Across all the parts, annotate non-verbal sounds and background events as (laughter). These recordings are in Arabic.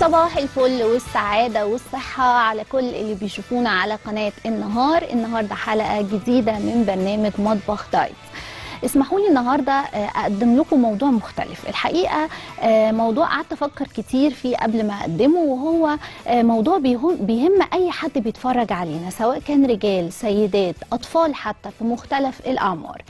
صباح الفل والسعادة والصحة على كل اللي بيشوفونا على قناة النهار. النهاردة حلقة جديدة من برنامج مطبخ دايت. اسمحوا لي النهارده أقدم لكم موضوع مختلف. الحقيقة موضوع قعدت أفكر كتير فيه قبل ما أقدمه وهو موضوع بيهم أي حد بيتفرج علينا سواء كان رجال سيدات أطفال حتى في مختلف الأعمار.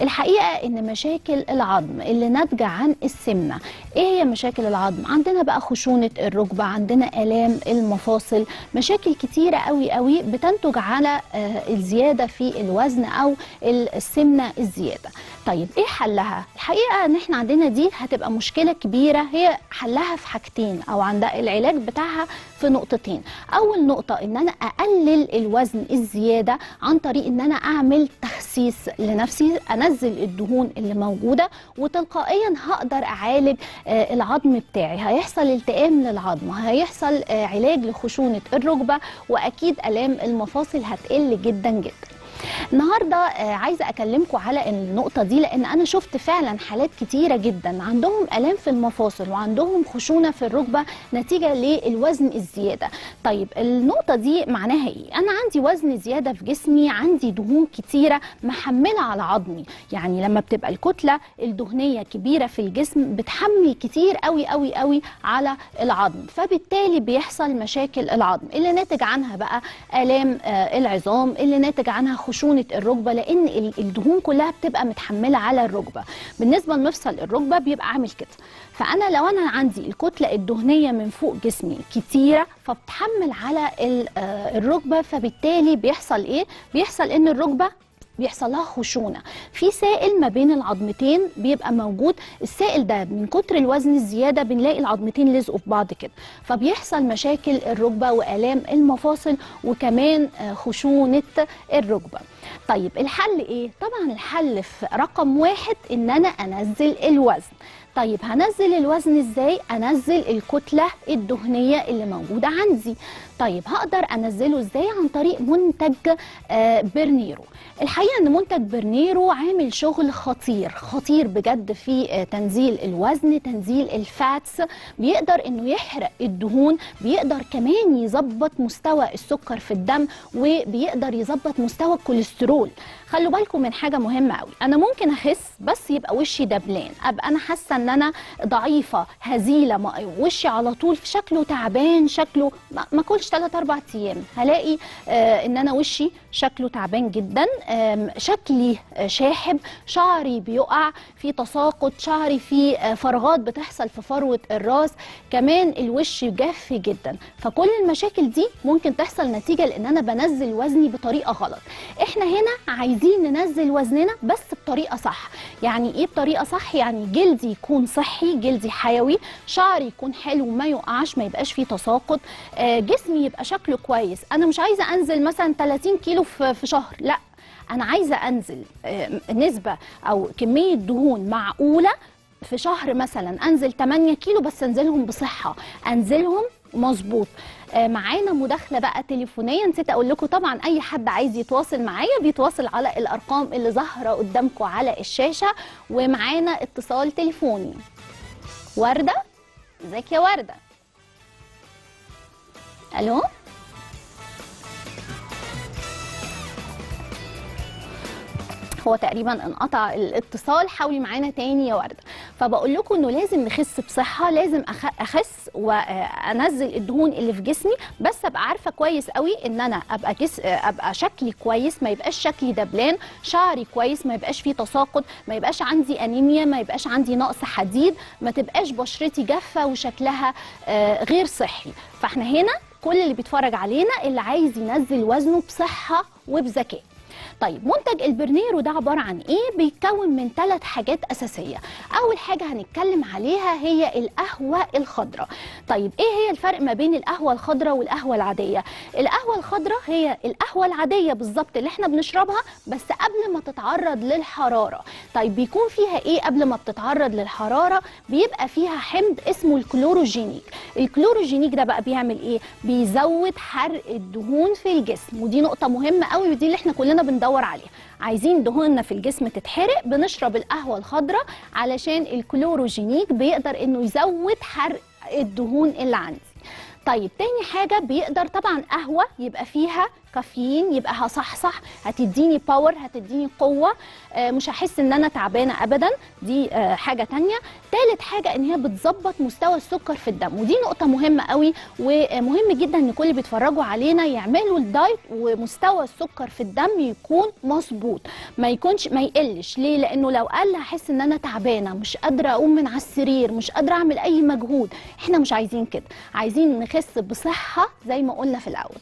الحقيقة إن مشاكل العظم اللي ناتجة عن السمنة إيه هي مشاكل العظم؟ عندنا بقى خشونة الركبة عندنا آلام المفاصل مشاكل كتيرة قوي قوي بتنتج على الزيادة في الوزن أو السمنة الزيادة. طيب إيه حلها؟ الحقيقة إن إحنا عندنا دي هتبقى مشكلة كبيرة هي حلها في حاجتين أو عندها العلاج بتاعها في نقطتين. أول نقطة إن أنا أقلل الوزن الزيادة عن طريق إن أنا أعمل تخسيس لنفسي أنزل الدهون اللي موجودة وتلقائيا هقدر أعالج آه العظم بتاعي. هيحصل التئام للعظم هيحصل آه علاج لخشونة الركبة وأكيد ألام المفاصل هتقل جدا جدا. النهارده عايزة اكلمكم على النقطة دي لأن أنا شفت فعلا حالات كتيرة جدا. عندهم آلام في المفاصل وعندهم خشونة في الركبة نتيجة للوزن الزيادة. طيب النقطة دي معناها إيه؟ أنا عندي وزن زيادة في جسمي عندي دهون كتيرة محملة على عظمي. يعني لما بتبقى الكتلة الدهنية كبيرة في الجسم بتحمل كتير قوي قوي قوي على العظم. فبالتالي بيحصل مشاكل العظم. اللي ناتج عنها بقى آلام العظام اللي ناتج عنها خشونة الركبة لأن الدهون كلها بتبقى متحملة على الركبة. بالنسبة لمفصل الركبة بيبقى عامل كده. فأنا لو أنا عندي الكتلة الدهنية من فوق جسمي كتيرة فبتحمل على الركبة فبالتالي بيحصل إيه؟ بيحصل إن الركبة بيحصل لها خشونة. في سائل ما بين العظمتين بيبقى موجود. السائل ده من كتر الوزن الزيادة بنلاقي العظمتين لزقوا في بعض كده. فبيحصل مشاكل الركبة وآلام المفاصل وكمان خشونة الركبة. طيب الحل إيه؟ طبعا الحل في رقم واحد إن أنا أنزل الوزن. طيب هنزل الوزن إزاي؟ أنزل الكتلة الدهنية اللي موجودة عندي. طيب هقدر أنزله إزاي عن طريق منتج آه برنيرو الحقيقة إن منتج برنيرو عامل شغل خطير خطير بجد في آه تنزيل الوزن تنزيل ال fats بيقدر إنه يحرق الدهون بيقدر كمان يظبط مستوى السكر في الدم وبيقدر يظبط مستوى الكوليسترول. خلوا بالكم من حاجة مهمة قوي أنا ممكن أخس بس يبقى وشي دبلان أبقى أنا حاسة إن أنا ضعيفة هزيلة وشي على طول شكله تعبان شكله ما كلش 3 4 أيام. هلاقي آه إن أنا وشي شكله تعبان جدا شكلي آه شاحب شعري بيقع في تساقط شعري في آه فراغات بتحصل في فروة الراس كمان الوش جاف جدا. فكل المشاكل دي ممكن تحصل نتيجة لإن أنا بنزل وزني بطريقة غلط. إحنا هنا عايزين ننزل وزننا بس بطريقة صح. يعني إيه بطريقة صح؟ يعني جلدي يكون صحي جلدي حيوي شعري يكون حلو ما يقعش ما يبقاش فيه تساقط آه جسمي يبقى شكله كويس. أنا مش عايزة أنزل مثلا 30 كيلو في شهر. لا أنا عايزة أنزل نسبة أو كمية دهون معقولة في شهر مثلا. أنزل 8 كيلو بس أنزلهم بصحة أنزلهم مظبوط. معانا مداخلة بقى تليفونيه نسيت أقول لكم طبعا أي حد عايز يتواصل معايا بيتواصل على الأرقام اللي ظاهرة قدامكم على الشاشة. ومعانا اتصال تليفوني. وردة؟ إزيك يا وردة؟ ألو؟ هو تقريبا انقطع الاتصال حاولي معانا تاني يا وردة. فبقول لكم إنه لازم نخس بصحة لازم أخس وأنزل الدهون اللي في جسمي بس أبقى عارفة كويس قوي إن أنا أبقى جس أبقى شكلي كويس ما يبقاش شكلي دبلان شعري كويس ما يبقاش فيه تساقط ما يبقاش عندي أنيميا ما يبقاش عندي نقص حديد ما تبقاش بشرتي جافة وشكلها غير صحي. فإحنا هنا كل اللي بيتفرج علينا اللي عايز ينزل وزنه بصحة وبذكاء. طيب منتج البرنيرو ده عبارة عن إيه؟ بيتكون من ثلاث حاجات أساسية. أول حاجة هنتكلم عليها هي القهوة الخضراء. طيب إيه هي الفرق ما بين القهوة الخضراء والقهوة العادية؟ القهوة الخضراء هي القهوة العادية بالظبط اللي إحنا بنشربها بس قبل ما تتعرض للحرارة. طيب بيكون فيها إيه قبل ما بتتعرض للحرارة؟ بيبقى فيها حمض اسمه الكلوروجينيك. الكلوروجينيك ده بقى بيعمل إيه؟ بيزود حرق الدهون في الجسم. ودي نقطة مهمة قوي ودي اللي إحنا كلنا بندور عليها. عايزين دهوننا في الجسم تتحرق بنشرب القهوة الخضراء علشان الكلوروجينيك بيقدر إنه يزود حرق الدهون اللي عندي. طيب تاني حاجة بيقدر طبعا قهوة يبقى فيها كافيين يبقى هصحصح هتديني power هتديني قوة. آه، مش هحس إن أنا تعبانة ابدا. دي آه، حاجة تانية. تالت حاجة إن هي بتظبط مستوى السكر في الدم ودي نقطة مهمة قوي ومهم جدا إن كل اللي بيتفرجوا علينا يعملوا الدايت ومستوى السكر في الدم يكون مظبوط. ما يكونش ما يقلش. ليه؟ لأنه لو قل هحس إن أنا تعبانة مش قادرة أقوم من على السرير مش قادرة أعمل أي مجهود. إحنا مش عايزين كده. عايزين نخس بصحة زي ما قلنا في الأول.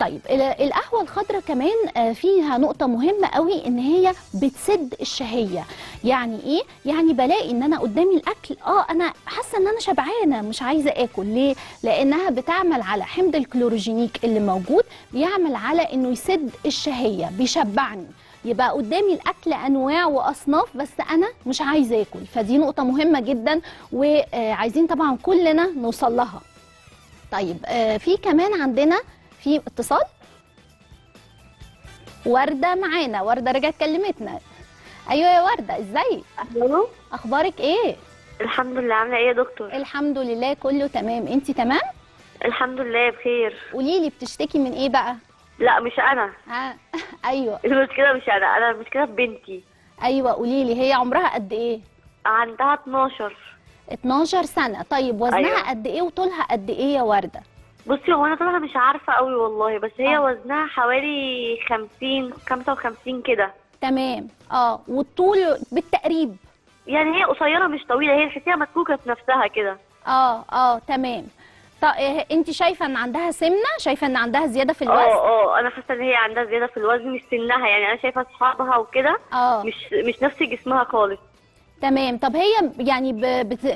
طيب القهوة الخضراء كمان آه، فيها نقطة مهمة قوي إن هي بتسد الشهية. يعني إيه؟ يعني بلاقي إن أنا قدامي الأكل آه أنا حاسة إن أنا شبعانة مش عايزة آكل. ليه؟ لأنها بتعمل على حمض الكلوروجينيك اللي موجود بيعمل على إنه يسد الشهية بيشبعني. يبقى قدامي الأكل أنواع وأصناف بس أنا مش عايزة آكل. فدي نقطة مهمة جدا وعايزين طبعا كلنا نوصل لها. طيب آه، في كمان عندنا في اتصال؟ وردة معانا. وردة رجعت كلمتنا. أيوه يا وردة ازيك ألو؟ أخبارك إيه؟ الحمد لله. عاملة إيه يا دكتور؟ الحمد لله كله تمام. أنت تمام؟ الحمد لله بخير. قولي لي بتشتكي من إيه بقى؟ لا مش أنا. ها (laughs) أيوه. المشكلة مش أنا. أنا المشكلة في بنتي. أيوه قولي لي هي عمرها قد إيه؟ عندها 12 12 سنة. طيب وزنها أيوة. قد إيه وطولها قد إيه يا وردة؟ بصي هو أنا طبعا مش عارفة قوي والله بس هي آه. وزنها حوالي 50 55 كده. تمام. آه والطول بالتقريب. يعني هي قصيرة مش طويلة هي تحسيها متكوكه في نفسها كده. آه آه تمام. طب أنت شايفة إن عندها سمنة؟ شايفة إن عندها زيادة في آه الوزن؟ آه أنا حاسة إن هي عندها زيادة في الوزن مش سنها يعني أنا شايفة أصحابها وكده آه. مش مش نفس جسمها خالص. تمام. طب هي يعني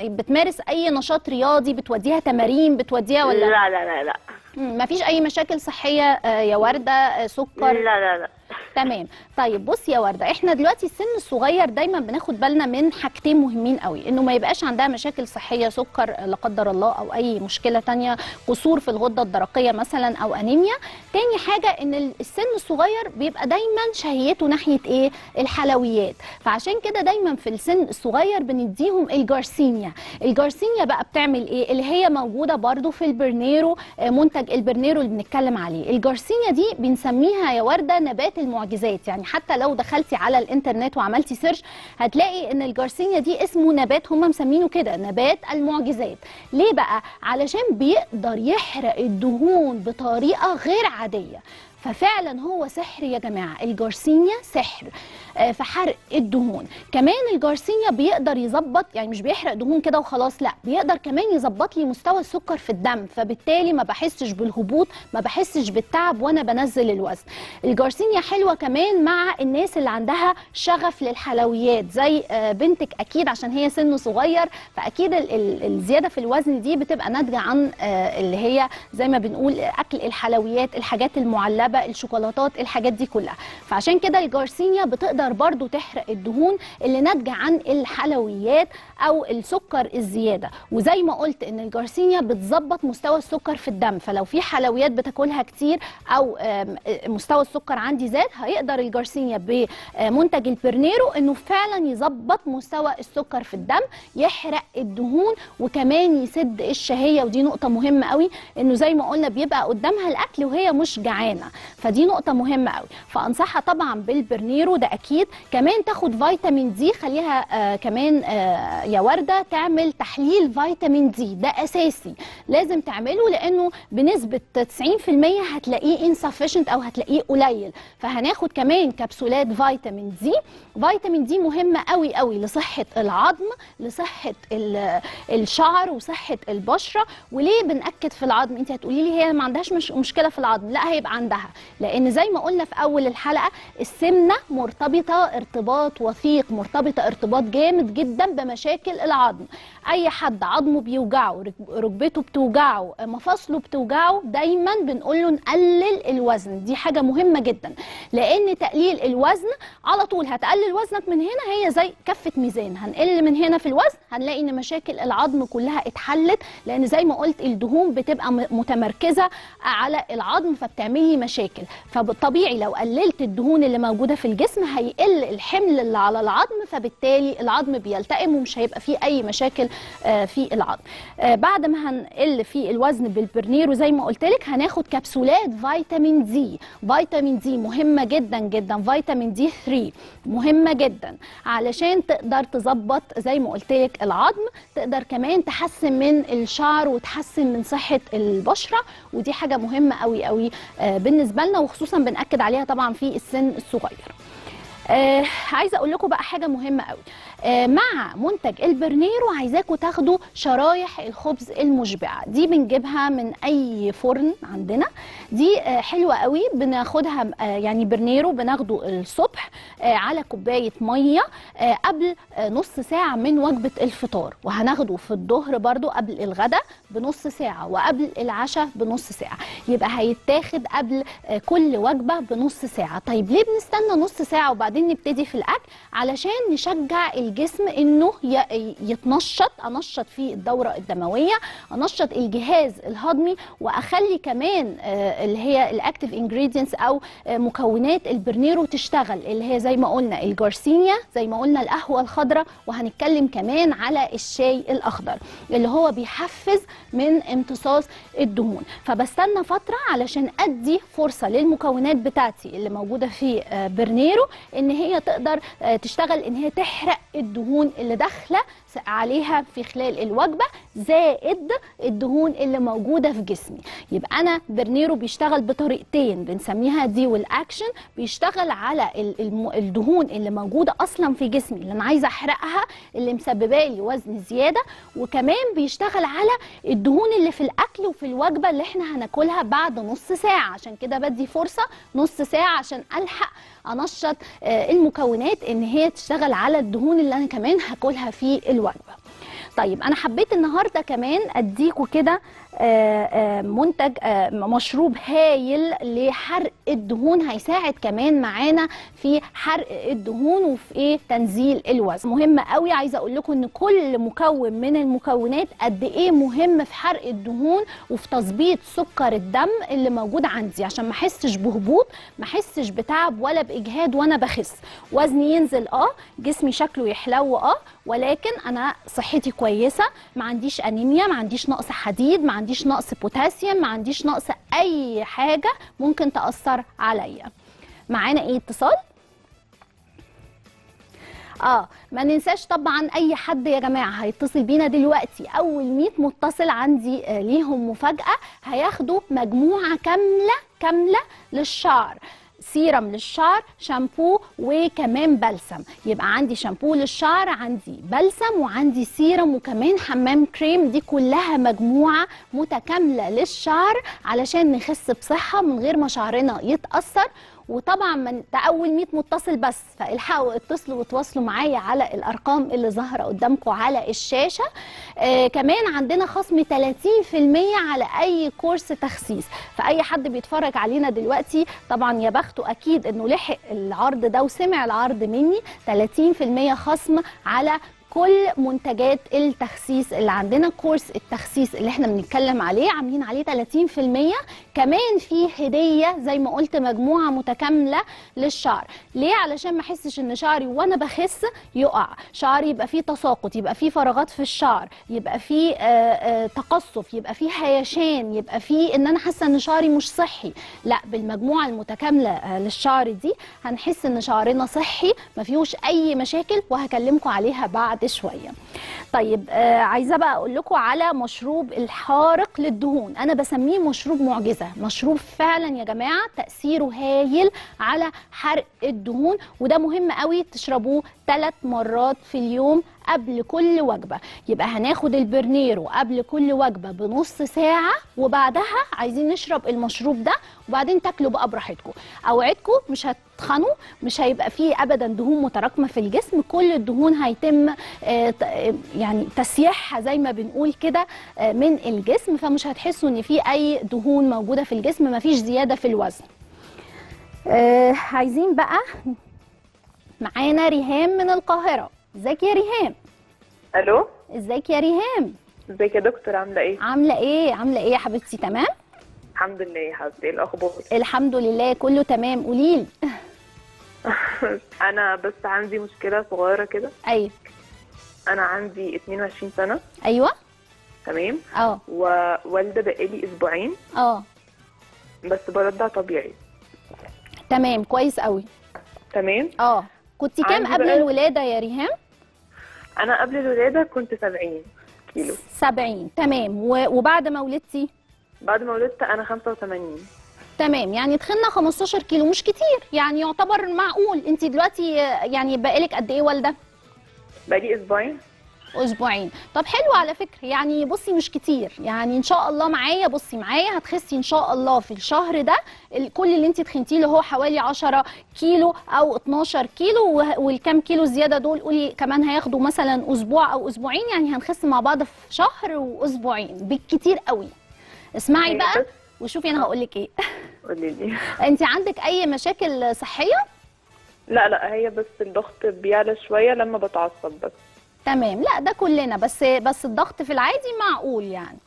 بتمارس أي نشاط رياضي؟ بتوديها تمارين؟ بتوديها ولا لا لا لا لا. مفيش أي مشاكل صحية آه، يا وردة آه، سكر؟ لا لا لا. تمام. طيب بصي يا وردة إحنا دلوقتي السن الصغير دايما بناخد بالنا من حاجتين مهمين قوي انه ما يبقاش عندها مشاكل صحية سكر لا قدر الله أو أي مشكلة تانية قصور في الغدة الدرقية مثلا أو أنيميا. تاني حاجة إن ال- السن الصغير بيبقى دايما شهيته ناحية إيه؟ الحلويات. فعشان كده دايما في السن الصغير بنديهم الجارسينيا. الجارسينيا بقى بتعمل إيه؟ اللي هي موجودة برضو في البرنيرو آه، منتج البرنيرو اللي بنتكلم عليه. الجارسينيا دي بنسميها يا وردة نبات المعجزات. يعني حتى لو دخلتي على الإنترنت وعملتي search هتلاقي إن الجارسينيا دي اسمه نبات هم مسمينه كده نبات المعجزات. ليه بقى؟ علشان بيقدر يحرق الدهون بطريقة غير عادية. ففعلا هو سحر يا جماعة الجارسينيا سحر. في حرق الدهون. كمان الجارسينيا بيقدر يظبط يعني مش بيحرق دهون كده وخلاص لا بيقدر كمان يظبط لي مستوى السكر في الدم فبالتالي ما بحسش بالهبوط ما بحسش بالتعب وأنا بنزل الوزن. الجارسينيا حلوة كمان مع الناس اللي عندها شغف للحلويات زي آه، بنتك أكيد عشان هي سنه صغير فأكيد ال- ال- الزيادة في الوزن دي بتبقى ناتجة عن آه، اللي هي زي ما بنقول أكل الحلويات الحاجات المعلبة الشوكولاتات الحاجات دي كلها. فعشان كده الجارسينيا بتقدر برضو تحرق الدهون اللي ناتجة عن الحلويات أو السكر الزيادة. وزي ما قلت إن الجارسينيا بتظبط مستوى السكر في الدم فلو في حلويات بتاكلها كتير أو مستوى السكر عندي زاد هيقدر الجارسينيا بمنتج البرنيرو إنه فعلا يظبط مستوى السكر في الدم يحرق الدهون وكمان يسد الشهية. ودي نقطة مهمة قوي إنه زي ما قلنا بيبقى قدامها الأكل وهي مش جعانة. فدي نقطة مهمة قوي. فأنصحها طبعا بالبرنيرو ده أكيد كمان تاخد فيتامين دي خليها آه كمان آه يا وردة تعمل تحليل فيتامين دي. ده أساسي. لازم تعمله لأنه بنسبة 90% هتلاقيه insufficient أو هتلاقيه قليل. فهناخد كمان كبسولات فيتامين دي. فيتامين دي مهمة قوي قوي لصحة العظم لصحة ال- الشعر وصحة البشرة. وليه بنأكد في العظم؟ انت هتقولي لي هي ما عندهاش مش مشكلة في العظم. لا هيبقى عندها. لأن زي ما قلنا في أول الحلقة السمنة مرتبطة ارتباط وثيق مرتبطة ارتباط جامد جدا بمشاكل العظم. أي حد عظمه بيوجعه رك- ركبته بتوجعه مفاصله بتوجعه دايما بنقول له نقلل الوزن. دي حاجة مهمة جدا لأن تقليل الوزن على طول هتقلل وزنك من هنا هي زي كفة ميزان. هنقل من هنا في الوزن هنلاقي إن مشاكل العظم كلها اتحلت لأن زي ما قلت الدهون بتبقى متمركزة على العظم فبتعملي مشاكل. فبالطبيعي لو قللت الدهون اللي موجودة في الجسم هيقل الحمل اللي على العظم فبالتالي العظم بيلتئم ومش هيبقى فيه أي مشاكل في العظم. آه، بعد ما هنقل في الوزن بالبرنيرو زي ما قلت لك هناخد كبسولات فيتامين دي. فيتامين دي مهمة جدا جدا. فيتامين دي 3 مهمة جدا. علشان تقدر تظبط زي ما قلت لك العظم تقدر كمان تحسن من الشعر وتحسن من صحة البشرة. ودي حاجة مهمة قوي قوي آه، بالنسبة لنا وخصوصا بنأكد عليها طبعا في السن الصغير. آه عايزة أقول لكم بقى حاجة مهمة قوي آه مع منتج البرنيرو عايزاكم تاخدوا شرايح الخبز المشبعة. دي بنجيبها من أي فرن عندنا. دي آه حلوة قوي. بناخدها آه يعني برنيرو بناخده الصبح آه على كوباية مية آه قبل آه نص ساعة من وجبة الفطار. وهناخده في الظهر برضو قبل الغداء بنص ساعة وقبل العشاء بنص ساعة. يبقى هيتاخد قبل آه كل وجبة بنص ساعة. طيب ليه بنستنى نص ساعة وبعدين نبتدي في الأكل؟ علشان نشجع الجسم إنه يتنشط. أنشط فيه الدورة الدموية أنشط الجهاز الهضمي وأخلي كمان آه، اللي هي ال active ingredients أو آه، مكونات البرنيرو تشتغل اللي هي زي ما قلنا الجارسينيا زي ما قلنا القهوة الخضراء وهنتكلم كمان على الشاي الأخضر اللي هو بيحفز من امتصاص الدهون. فبستنى فترة علشان أدي فرصة للمكونات بتاعتي اللي موجودة في آه، برنيرو إن هي تقدر تشتغل إن هي تحرق الدهون اللي داخلة عليها في خلال الوجبة زائد الدهون اللي موجودة في جسمي. يبقى أنا برنيرو بيشتغل بطريقتين بنسميها dual action بيشتغل على الدهون اللي موجودة أصلا في جسمي اللي أنا عايزة أحرقها اللي مسببة لي وزن زيادة وكمان بيشتغل على الدهون اللي في الأكل وفي الوجبة اللي إحنا هناكلها بعد نص ساعة. عشان كده بدي فرصة نص ساعة عشان ألحق انشط آه، المكونات ان هي تشتغل على الدهون اللي أنا كمان هاكلها في الوجبة. طيب أنا حبيت النهارده كمان اديكوا كده منتج آه، مشروب هايل لحرق الدهون. هيساعد كمان معانا في حرق الدهون وفي إيه؟ تنزيل الوزن. مهم قوي. عايزة أقول لكم إن كل مكون من المكونات قد إيه مهم في حرق الدهون وفي تظبيط سكر الدم اللي موجود عندي. عشان ما أحسش بهبوط ما أحسش بتعب ولا بإجهاد وأنا بخس. وزني ينزل آه جسمي شكله يحلو آه ولكن أنا صحتي كويسة. ما عنديش أنيميا ما عنديش نقص حديد ما عنديش نقص بوتاسيوم ما عنديش نقص أي حاجة ممكن تأثر عليا. معانا إيه اتصال؟ آه ما ننساش طبعا أي حد يا جماعة هيتصل بينا دلوقتي أول 100 متصل عندي آه، ليهم مفاجأة هياخدوا مجموعة كاملة كاملة للشعر. سيرم للشعر شامبو وكمان بلسم. يبقى عندي شامبو للشعر عندي بلسم وعندي سيرم وكمان حمام كريم. دي كلها مجموعة متكاملة للشعر علشان نخس بصحة من غير ما شعرنا يتأثر. وطبعا من أول 100 متصل بس فالحقوا اتصلوا وتواصلوا معايا على الأرقام اللي ظاهرة قدامكم على الشاشة. آه كمان عندنا خصم 30% على أي كورس تخسيس. فأي حد بيتفرج علينا دلوقتي طبعا يا بخته أكيد إنه لحق العرض ده وسمع العرض مني 30% خصم على كل منتجات التخسيس اللي عندنا كورس التخسيس اللي إحنا بنتكلم عليه عاملين عليه 30% كمان في هدية زي ما قلت مجموعة متكاملة للشعر. ليه؟ علشان ما احسش إن شعري وأنا بخس يقع. شعري يبقى فيه تساقط يبقى فيه فراغات في الشعر يبقى فيه آه، آه، تقصف يبقى فيه هيشان يبقى فيه إن أنا حاسة إن شعري مش صحي. لا بالمجموعة المتكاملة آه، للشعر دي هنحس إن شعرنا صحي ما فيهوش أي مشاكل وهكلمكم عليها بعد شوية. طيب آه عايزة بقى أقول لكم على مشروب الحارق للدهون. أنا بسميه مشروب معجزة. مشروب فعلا يا جماعة تأثيره هايل على حرق الدهون وده مهم قوي تشربوه ثلاث مرات في اليوم قبل كل وجبة. يبقى هناخد البرنيرو قبل كل وجبة بنص ساعة وبعدها عايزين نشرب المشروب ده وبعدين تاكلوا بقى براحتكم. أوعدكم مش هتخنوا مش هيبقى فيه ابدا دهون متراكمة في الجسم. كل الدهون هيتم آه، يعني تسييحها زي ما بنقول كده آه، من الجسم. فمش هتحسوا إن في أي دهون موجودة في الجسم مفيش زيادة في الوزن. آه، عايزين بقى معانا ريهام من القاهرة. إزيك يا ريهام؟ ألو؟ إزيك يا ريهام؟ إزيك يا دكتور؟ عاملة إيه؟ عاملة إيه؟ عاملة إيه يا حبيبتي؟ تمام؟ الحمد لله يا حبيبتي إيه الأخبار؟ (laughs) الحمد لله كله تمام. قوليلي. أنا بس عندي مشكلة صغيرة كده. أيوه أنا عندي 22 سنة. أيوه. تمام. آه. ووالده بقالي أسبوعين. آه. بس برضع طبيعي. تمام كويس قوي. تمام. آه. كنت كام قبل بقى- الولادة يا ريهام؟ أنا قبل الولادة كنت 70 كيلو. 70 تمام. و- وبعد ما ولدتي بعد ما ولدت أنا 85 تمام يعني تخنا 15 كيلو مش كتير يعني يعتبر معقول. انت دلوقتي يعني بقالك قد إيه والدة؟ بقالي أسبوعين. أسبوعين. طب حلو على فكرة يعني بصي مش كتير يعني إن شاء الله معايا بصي معايا هتخسي إن شاء الله في الشهر ده كل اللي انت تخنتيه اللي هو حوالي 10 كيلو أو 12 كيلو والكام كيلو زيادة دول قولي كمان هياخدوا مثلا أسبوع أو أسبوعين يعني هنخس مع بعض في شهر وأسبوعين بالكتير قوي. اسمعي هي بقى وشوفي أنا هقول لك إيه. قولي لي. (laughs) انت عندك أي مشاكل صحية؟ لا لا هي بس الضغط بيعلى شوية لما بتعصب بس. تمام. لا ده كلنا بس بس الضغط في العادي معقول يعني.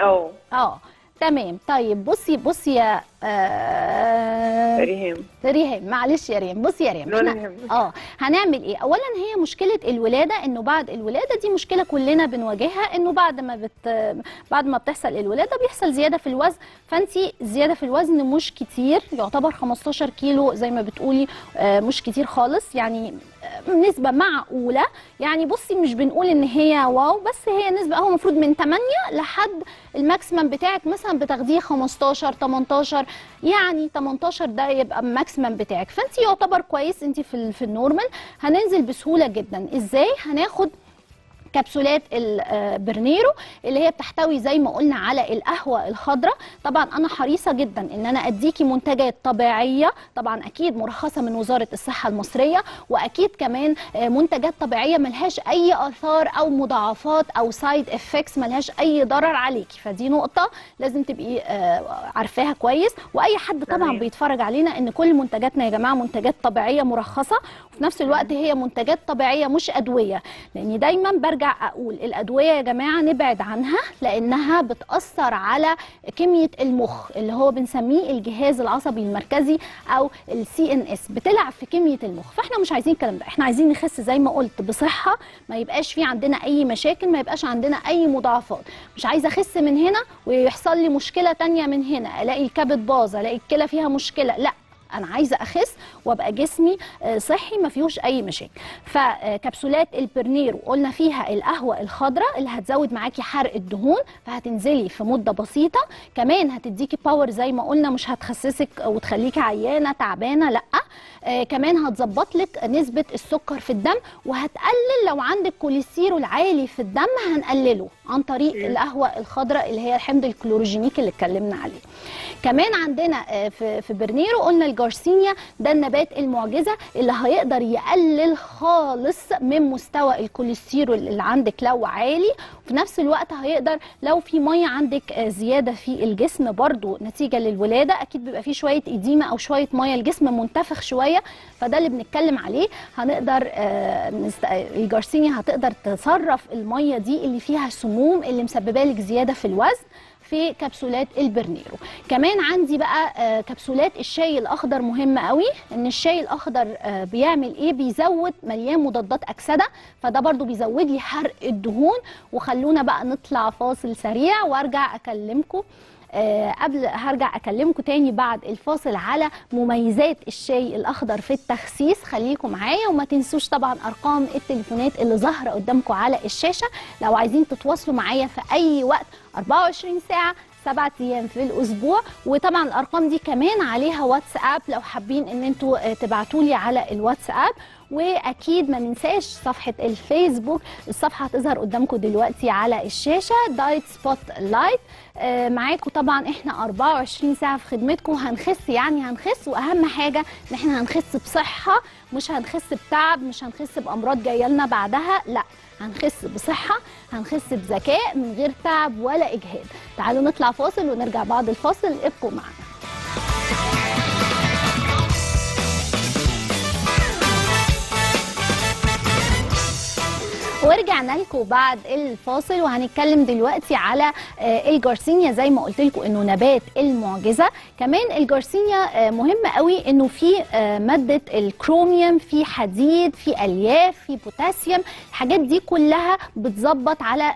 آه آه تمام. طيب بصي بصي يا آه ريهام. ريهام. معلش يا ريهام. بصي يا ريهام إحنا. آه هنعمل إيه؟ اولا هي مشكلة الولادة إنه بعد الولادة دي مشكلة كلنا بنواجهها إنه بعد ما بت بعد ما بتحصل الولادة بيحصل زيادة في الوزن. فأنت زيادة في الوزن مش كتير يعتبر 15 كيلو زي ما بتقولي آه مش كتير خالص. يعني آه، نسبة معقولة. يعني بصي مش بنقول إن هي wow بس هي نسبة هو المفروض من 8 لحد ال maximum بتاعك مثلا بتاخديه 15 18 يعني 18 ده يبقى ال maximum بتاعك. فانت يعتبر كويس انت في في ال normal هننزل بسهولة جدا. إزاي؟ هناخد كبسولات البرنيرو اللي هي بتحتوي زي ما قلنا على القهوة الخضراء طبعا أنا حريصة جدا إن أنا أديكي منتجات طبيعية طبعا أكيد مرخصة من وزارة الصحة المصرية وأكيد كمان آه، منتجات طبيعية ملهاش أي آثار أو مضاعفات أو side effects ملهاش أي ضرر عليكي. فدي نقطة لازم تبقي آه، عارفاها كويس. وأي حد طبعا. بيتفرج علينا إن كل منتجاتنا يا جماعة منتجات طبيعية مرخصة وفي نفس الوقت هي منتجات طبيعية مش أدوية. لأني دايما برجع أقول الأدوية يا جماعة نبعد عنها لأنها بتأثر على كيميا المخ اللي هو بنسميه الجهاز العصبي المركزي أو ال CNS بتلعب في كيميا المخ. فإحنا مش عايزين الكلام ده إحنا عايزين نخس زي ما قلت بصحة ما يبقاش في عندنا أي مشاكل ما يبقاش عندنا أي مضاعفات. مش عايزة أخس من هنا ويحصل لي مشكلة تانية من هنا ألاقي الكبد باظ ألاقي الكلى فيها مشكلة لأ. أنا عايزة أخس وأبقى جسمي آه، صحي ما فيهوش أي مشاكل. فكبسولات البرنيرو قلنا فيها القهوة الخضراء اللي هتزود معاكي حرق الدهون فهتنزلي في مدة بسيطة. كمان هتديكي power زي ما قلنا مش هتخسسك وتخليكي عيانة تعبانة لأ. آه كمان هتظبط لك نسبة السكر في الدم وهتقلل لو عندك كوليسترول عالي في الدم هنقلله عن طريق القهوة الخضراء اللي هي الحمض الكلوروجينيك اللي اتكلمنا عليه. كمان عندنا آه، في في برنيرو قلنا الجارسينيا ده النبات المعجزة اللي هيقدر يقلل خالص من مستوى الكوليسترول اللي عندك لو عالي وفي نفس الوقت هيقدر لو في مية عندك آه، زيادة في الجسم برضو نتيجة للولادة أكيد بيبقى في شوية إديمة أو شوية مية الجسم منتفخ شوية فده اللي بنتكلم عليه. هنقدر آه، الجارسينيا هتقدر تصرف المية دي اللي فيها سموم اللي مسببه لك زيادة في الوزن. في كبسولات البرنيرو. كمان عندي بقى آه، كبسولات الشاي الأخضر مهمه قوي إن الشاي الأخضر آه، بيعمل إيه؟ بيزود مليان مضادات أكسدة فده برضو بيزود لي حرق الدهون وخلونا بقى نطلع فاصل سريع وأرجع أكلمكم آه، قبل هرجع أكلمكم تاني بعد الفاصل على مميزات الشاي الأخضر في التخسيس. خليكم معايا وما تنسوش طبعا أرقام التليفونات اللي ظاهرة قدامكم على الشاشة. لو عايزين تتواصلوا معايا في أي وقت 24 ساعة سبعة أيام في الأسبوع. وطبعا الأرقام دي كمان عليها واتساب لو حابين إن أنتوا تبعتوا لي على الواتساب. واكيد ما ننساش صفحة الفيسبوك الصفحة هتظهر قدامكم دلوقتي على الشاشة دايت سبوت لايت معاكم طبعا إحنا 24 ساعة في خدمتكم. هنخس يعني هنخس وأهم حاجة إن إحنا هنخس بصحة مش هنخس بتعب مش هنخس بأمراض جاية لنا بعدها لا هنخس بصحة هنخس بذكاء من غير تعب ولا إجهاد. تعالوا نطلع فاصل ونرجع بعد الفاصل. ابقوا معنا. ورجعنا لكم بعد الفاصل وهنتكلم دلوقتي على آه، الجارسينيا زي ما قلت لكم إنه نبات المعجزة. كمان الجارسينيا آه، مهم قوي إنه في آه، مادة الكروميوم في حديد في ألياف في بوتاسيوم الحاجات دي كلها بتظبط على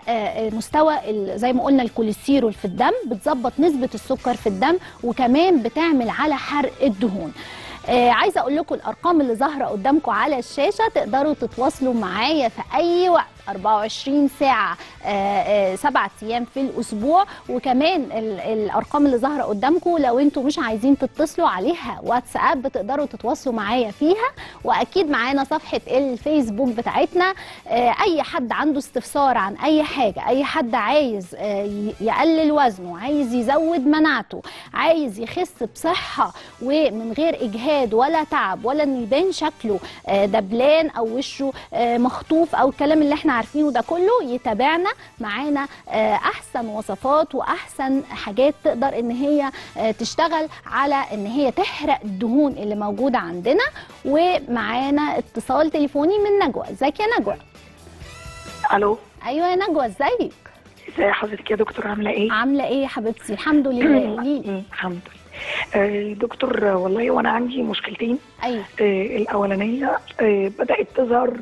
مستوى زي ما قلنا الكوليسترول في الدم بتظبط نسبة السكر في الدم وكمان بتعمل على حرق الدهون. عايزة أقول لكم الأرقام اللي ظاهرة قدامكم على الشاشة تقدروا تتواصلوا معايا في أي وقت. 24 ساعة آه، آه، سبعة أيام في الأسبوع. وكمان ال- الأرقام اللي ظاهرة قدامكم لو أنتم مش عايزين تتصلوا عليها واتساب بتقدروا تتواصلوا معايا فيها. وأكيد معانا صفحة الفيسبوك بتاعتنا. آه، أي حد عنده استفسار عن أي حاجة أي حد عايز يقلل وزنه عايز يزود مناعته عايز يخس بصحة ومن غير إجهاد ولا تعب ولا إنه يبان شكله دبلان أو وشه مخطوف أو الكلام اللي إحنا عارفينه ده كله يتابعنا معانا آه، أحسن وصفات وأحسن حاجات تقدر إن هي آه، تشتغل على إن هي تحرق الدهون اللي موجودة عندنا. ومعانا اتصال تليفوني من نجوى. ازيك يا نجوى؟ ألو. أيوه يا نجوى ازيك؟ ازي حضرتك يا دكتور؟ عاملة إيه؟ عاملة إيه يا حبيبتي؟ الحمد لله. (clears throat) قولي الحمد لله. آه، دكتور والله وأنا عندي مشكلتين. أيوه. آه، الأولانية آه، بدأت تظهر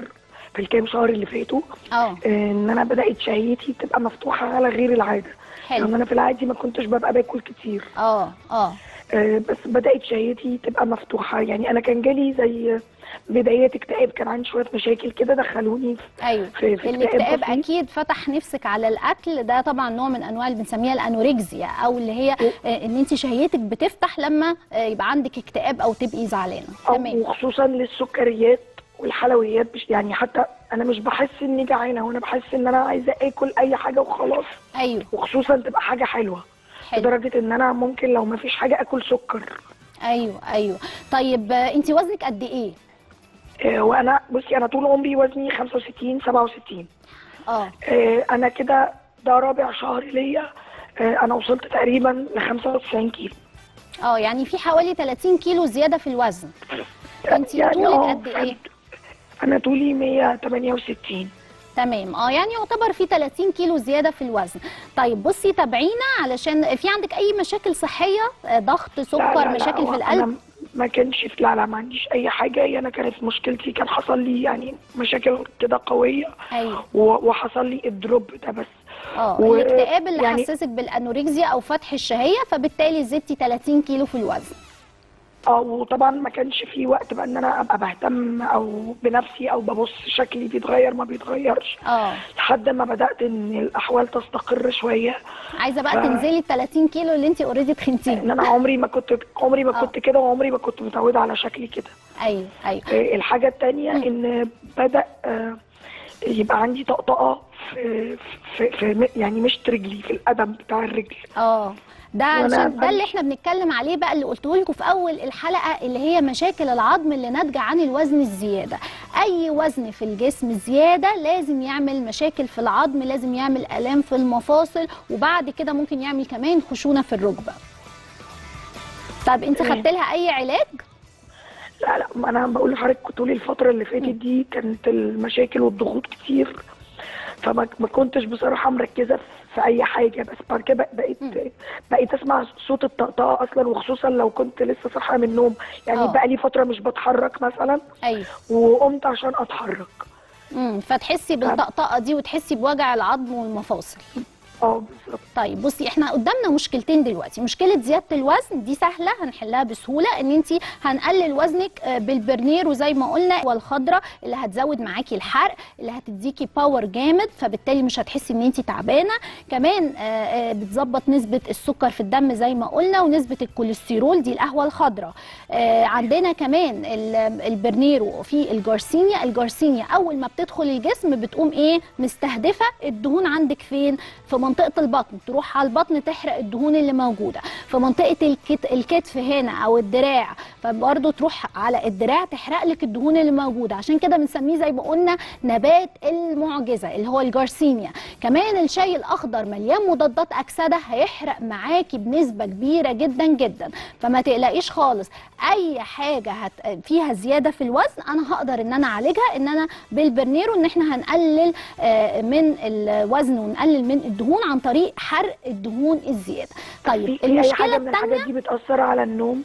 في الكام شهر اللي فاتوا آه. إن أنا بدأت شهيتي تبقى مفتوحة على غير العادة. حلو. لأن أنا في العادي ما كنتش ببقى باكل كتير. آه آه. آه، بس بدأت شهيتي تبقى مفتوحة. يعني أنا كان جالي زي بدايات اكتئاب كان عندي شوية مشاكل كده دخلوني في أيوه. في, في الاكتئاب. أكيد فتح نفسك على الأكل. ده طبعا نوع من أنواع اللي بنسميها الانوركسيا أو اللي هي آه، إن أنت شهيتك بتفتح لما آه، يبقى عندك اكتئاب أو تبقي زعلانة. تمام. وخصوصا للسكريات. والحلويات مش يعني حتى أنا مش بحس إني جعانة وأنا بحس إن أنا عايزة آكل أي حاجة وخلاص. أيوه. وخصوصا تبقى حاجة حلوة. حلو. لدرجة إن أنا ممكن لو ما فيش حاجة آكل سكر. أيوه أيوه. طيب أنت وزنك قد إيه؟ آه، وأنا بصي أنا طول عمري وزني 65 67 آه. آه، أنا كده ده رابع شهر ليا. آه، أنا وصلت تقريبا ل 95 كيلو. آه يعني في حوالي 30 كيلو زيادة في الوزن. انت طولك آه، قد إيه؟ أنا طولي 168 تمام. آه يعني يعتبر في 30 كيلو زيادة في الوزن. طيب بصي تابعينا علشان في عندك أي مشاكل صحية؟ آه، ضغط لا، سكر لا، لا، مشاكل هو في القلب؟ ما كانش لا لا ما عنديش أي حاجة. هي أنا كانت مشكلتي كان حصل لي يعني مشاكل كده قوية. و- وحصل لي ال drop ده بس. آه و- الاكتئاب اللي يعني- حسسك بالانوركسيا أو فتح الشهية فبالتالي زدتي 30 كيلو في الوزن. آه وطبعا ما كانش في وقت بقى إن أنا أبقى بهتم أو بنفسي أو ببص شكلي بيتغير ما بيتغيرش. آه. لحد ما بدأت إن الأحوال تستقر شوية. عايزة بقى ف- تنزلي ال 30 كيلو اللي انت already إن تخنتيهم أنا عمري ما كنت (laughs) عمري ما آه. كنت كده وعمري ما كنت متعودة على شكلي كده. أيوه أيوه. آه، الحاجة التانية مم. إن بدأ آه، يبقى عندي طقطقة في, في, في يعني مشط رجلي في القدم بتاع الرجل. آه. ده عشان ده اللي. إحنا بنتكلم عليه بقى اللي قلته لكم في أول الحلقة اللي هي مشاكل العظم اللي ناتجة عن الوزن الزيادة. أي وزن في الجسم زيادة لازم يعمل مشاكل في العظم لازم يعمل آلام في المفاصل وبعد كده ممكن يعمل كمان خشونة في الركبة. طب أنت. خدت لها أي علاج؟ لا لا ما أنا بقول لحضرتك طول الفترة اللي فاتت دي كانت المشاكل والضغوط كتير. فما ما كنتش بصراحة مركزة في أي حاجة بس بعد كده بقيت. بقيت أسمع صوت الطقطقة أصلا وخصوصا لو كنت لسه صاحية من النوم. يعني آه. بقى لي فترة مش بتحرك مثلا أيوه. وقمت عشان أتحرك. امم فتحسي بالطقطقة دي وتحسي بوجع العظم والمفاصل. آه بالظبط. طيب بصي إحنا قدامنا مشكلتين دلوقتي. مشكلة زيادة الوزن دي سهلة هنحلها بسهولة ان انت هنقلل وزنك آه، بال burner وزي ما قلنا والخضرة اللي هتزود معاكي الحرق اللي هتديكي power جامد فبالتالي مش هتحسي ان انت تعبانة. كمان آه، بتظبط نسبة السكر في الدم زي ما قلنا ونسبة الكوليسترول دي القهوة الخضراء. عندنا كمان ال- ال burner وفي الجارسينيا. الجارسينيا أول ما بتدخل الجسم بتقوم إيه؟ مستهدفة. الدهون عندك فين؟ في منطقة البطن تروح على البطن تحرق الدهون اللي موجودة. في منطقة الكت... الكتف هنا أو الدراع فبرضه تروح على الدراع تحرق لك الدهون اللي موجودة. عشان كده بنسميه زي ما قلنا نبات المعجزة اللي هو الجارسينيا كمان الشاي الأخضر مليان مضادات أكسدة هيحرق معاكي بنسبة كبيرة جدا جدا. فما تقلقيش خالص أي حاجة هت... فيها زيادة في الوزن أنا هقدر إن أنا أعالجها إن أنا بالبرنيرو ان إحنا هنقلل آه، من الوزن ونقلل من الدهون عن طريق حرق الدهون الزيادة. طيب المشكلة الثانية الحاجات دي بتأثر على النوم؟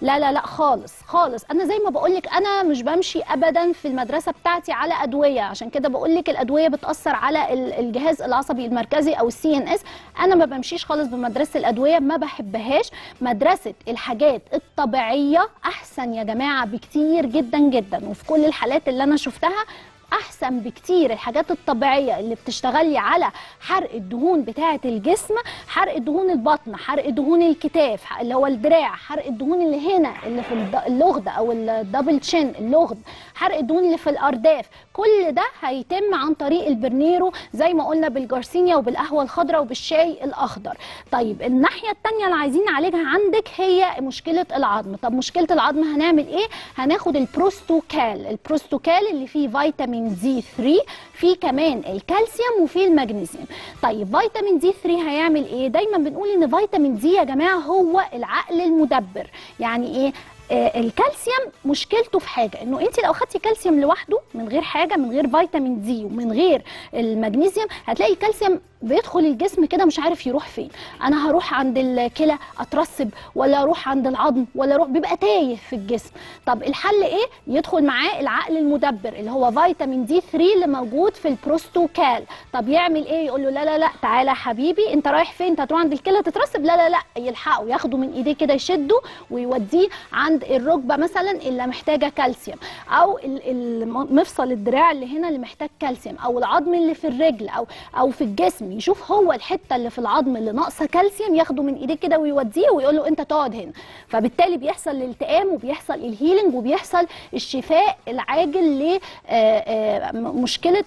لا لا لا خالص خالص. أنا زي ما بقول لك أنا مش بمشي ابدا في المدرسة بتاعتي على أدوية. عشان كده بقول لك الأدوية بتأثر على ال- الجهاز العصبي المركزي أو السي ان اس أنا ما بمشيش خالص بمدرسة الأدوية ما بحبهاش. مدرسة الحاجات الطبيعية أحسن يا جماعة بكتير جدا جدا. وفي كل الحالات اللي أنا شفتها أحسن بكتير. الحاجات الطبيعية اللي بتشتغلي على حرق الدهون بتاعة الجسم حرق دهون البطن حرق دهون الكتاف اللي هو الدراع حرق الدهون اللي هنا اللي في اللغد أو ال double chin اللغد حرق الدهون اللي في الأرداف. كل ده هيتم عن طريق ال burner و زي ما قلنا بالجارسينيا وبالقهوة الخضراء وبالشاي الأخضر. طيب الناحية الثانية اللي عايزين نعالجها عندك هي مشكلة العظم. طب مشكلة العظم هنعمل إيه؟ هناخد البروستوكال. البروستوكال اللي فيه فيتامين D 3 فيه كمان الكالسيوم وفيه المغنيسيوم. طيب فيتامين D 3 هيعمل إيه؟ دايما بنقول إن فيتامين D يا جماعة هو العقل المدبر. يعني إيه؟ آه، الكالسيوم مشكلته في حاجة إنه انت لو خدتي كالسيوم لوحده من غير حاجة من غير فيتامين D ومن غير المغنيسيوم هتلاقي الكالسيوم بيدخل الجسم كده مش عارف يروح فين. أنا هروح عند الكلى أترسب ولا أروح عند العظم ولا أروح بيبقى تايه في الجسم. طب الحل إيه؟ يدخل معاه العقل المدبر اللي هو فيتامين D 3 اللي موجود في البروستوكال. طب يعمل إيه؟ يقول له لا لا لا تعالى يا حبيبي أنت رايح فين؟ أنت هتروح عند الكلى تترسب؟ لا لا لا يلحقه ياخده من إيديه كده يشده ويوديه عند الركبة مثلا اللي محتاجة كالسيوم أو مفصل الدراع اللي هنا اللي محتاج كالسيوم أو العظم اللي في الرجل أو أو في الجسم. يشوف هو الحتة اللي في العظم اللي ناقصة كالسيوم ياخده من ايديه كده ويوديه ويقول له انت تقعد هنا. فبالتالي بيحصل الالتئام وبيحصل ال healing وبيحصل الشفاء العاجل لمشكله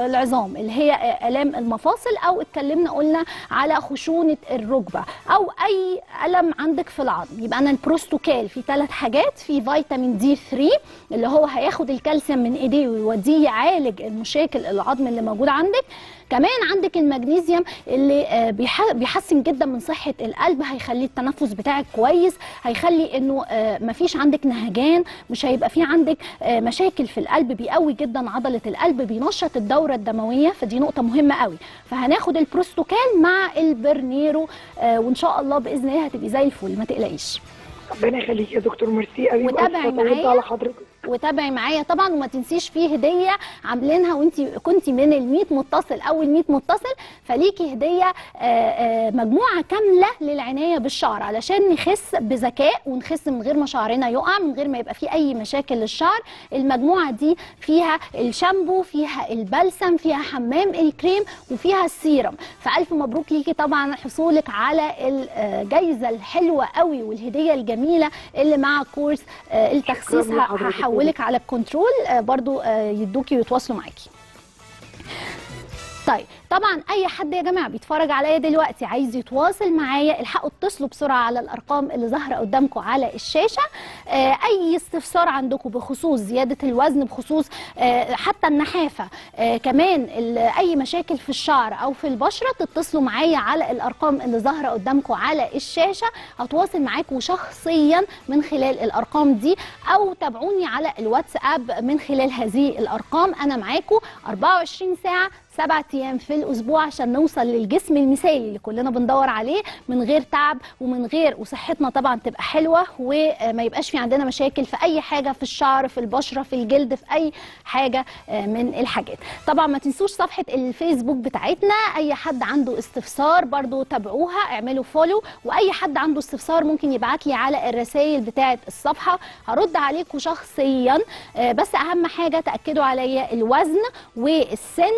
العظام اللي هي آه، آلام المفاصل أو اتكلمنا قلنا على خشونة الركبة أو أي ألم عندك في العظم. يبقى أنا البروستوكال في ثلاث حاجات في فيتامين D 3 اللي هو هياخد الكالسيوم من ايديه ويوديه يعالج المشاكل العظم اللي موجود عندك. كمان عندك المغنيسيوم اللي آه، بيح- بيحسن جدا من صحة القلب هيخلي التنفس بتاعك كويس هيخلي إنه آه، مفيش عندك نهجان مش هيبقى في عندك آه، مشاكل في القلب بيقوي جدا عضلة القلب بينشط الدورة الدموية فدي نقطة مهمة قوي. فهناخد البروستوكال مع ال burner و وإن شاء الله بإذن الله هتبقي زي الفل ما تقلقيش. ربنا يخليك يا دكتور ميرسي. قوي وتابعي وأسفة طولت معايا. على حضرتك. وتابعي معايا طبعا وما تنسيش في هدية عاملينها وانت كنتي من ال 100 متصل أول 100 متصل فليكي هدية آه، آه، مجموعة كاملة للعناية بالشعر علشان نخس بذكاء ونخس من غير ما شعرنا يقع من غير ما يبقى في أي مشاكل للشعر. المجموعة دي فيها الشامبو فيها البلسم فيها حمام الكريم وفيها السيرم. فألف مبروك ليكي طبعا حصولك على الجائزه الحلوة قوي والهدية الجميلة اللي مع كورس آه، التخسيس شكراً هحولك على ال control آه، برضو آه، يدوكي ويتواصلوا معاكي. طيب طبعا أي حد يا جماعة بيتفرج عليا دلوقتي؟ عايز يتواصل معايا الحقوا اتصلوا بسرعة على الأرقام اللي ظاهرة قدامكم على الشاشة. آه أي استفسار عندكم بخصوص زيادة الوزن بخصوص آه حتى النحافة آه كمان أي مشاكل في الشعر أو في البشرة تتصلوا معايا على الأرقام اللي ظاهرة قدامكم على الشاشة. هتواصل معاكم شخصيا من خلال الأرقام دي أو تابعوني على الواتساب من خلال هذه الأرقام. أنا معاكم 24 ساعة سبعة أيام في الأسبوع عشان نوصل للجسم المثالي اللي كلنا بندور عليه من غير تعب ومن غير وصحتنا طبعا تبقى حلوة وما يبقاش في عندنا مشاكل في أي حاجة في الشعر في البشرة في الجلد في أي حاجة آه، من الحاجات. طبعا ما تنسوش صفحة الفيسبوك بتاعتنا. أي حد عنده استفسار برضو تابعوها اعملوا فولو وأي حد عنده استفسار ممكن يبعت لي على الرسائل بتاعة الصفحة. هرد عليكم شخصيا. آه، بس أهم حاجة تأكدوا عليا الوزن والسن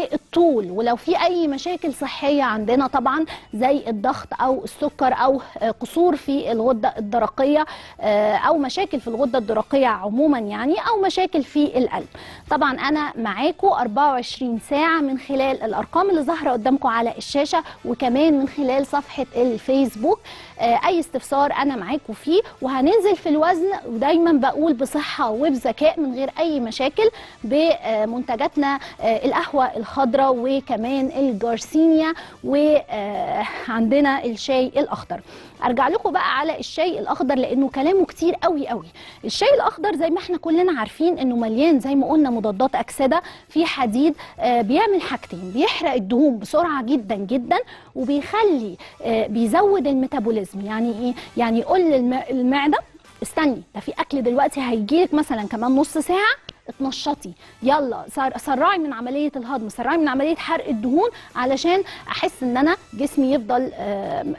والطول. ولو في أي مشاكل صحية عندنا طبعا زي الضغط أو السكر أو آه، قصور في الغدة الدرقية آه، أو مشاكل في الغدة الدرقية عموما يعني أو مشاكل في القلب. طبعا أنا معاكم 24 ساعة من خلال الأرقام اللي ظاهرة قدامكم على الشاشة وكمان من خلال صفحة الفيسبوك. أي استفسار أنا معاكم فيه وهننزل في الوزن ودايما بقول بصحة وبذكاء من غير أي مشاكل بمنتجاتنا آه، القهوة الخضراء وكمان الجارسينيا وعندنا الشاي الأخضر. أرجع لكم بقى على الشاي الأخضر لأنه كلامه كتير قوي قوي الشاي الأخضر زي ما إحنا كلنا عارفين إنه مليان زي ما قلنا مضادات أكسدة في حديد آه، بيعمل حاجتين بيحرق الدهون بسرعة جدا جدا وبيخلي آه، بيزود الميتابوليزم. يعني إيه؟ يعني يقول للمعده استني ده في أكل دلوقتي هيجيلك مثلا كمان نص ساعة اتنشطي. يلا سر- سرعي من عملية الهضم سرعي من عملية حرق الدهون علشان أحس إن أنا جسمي يفضل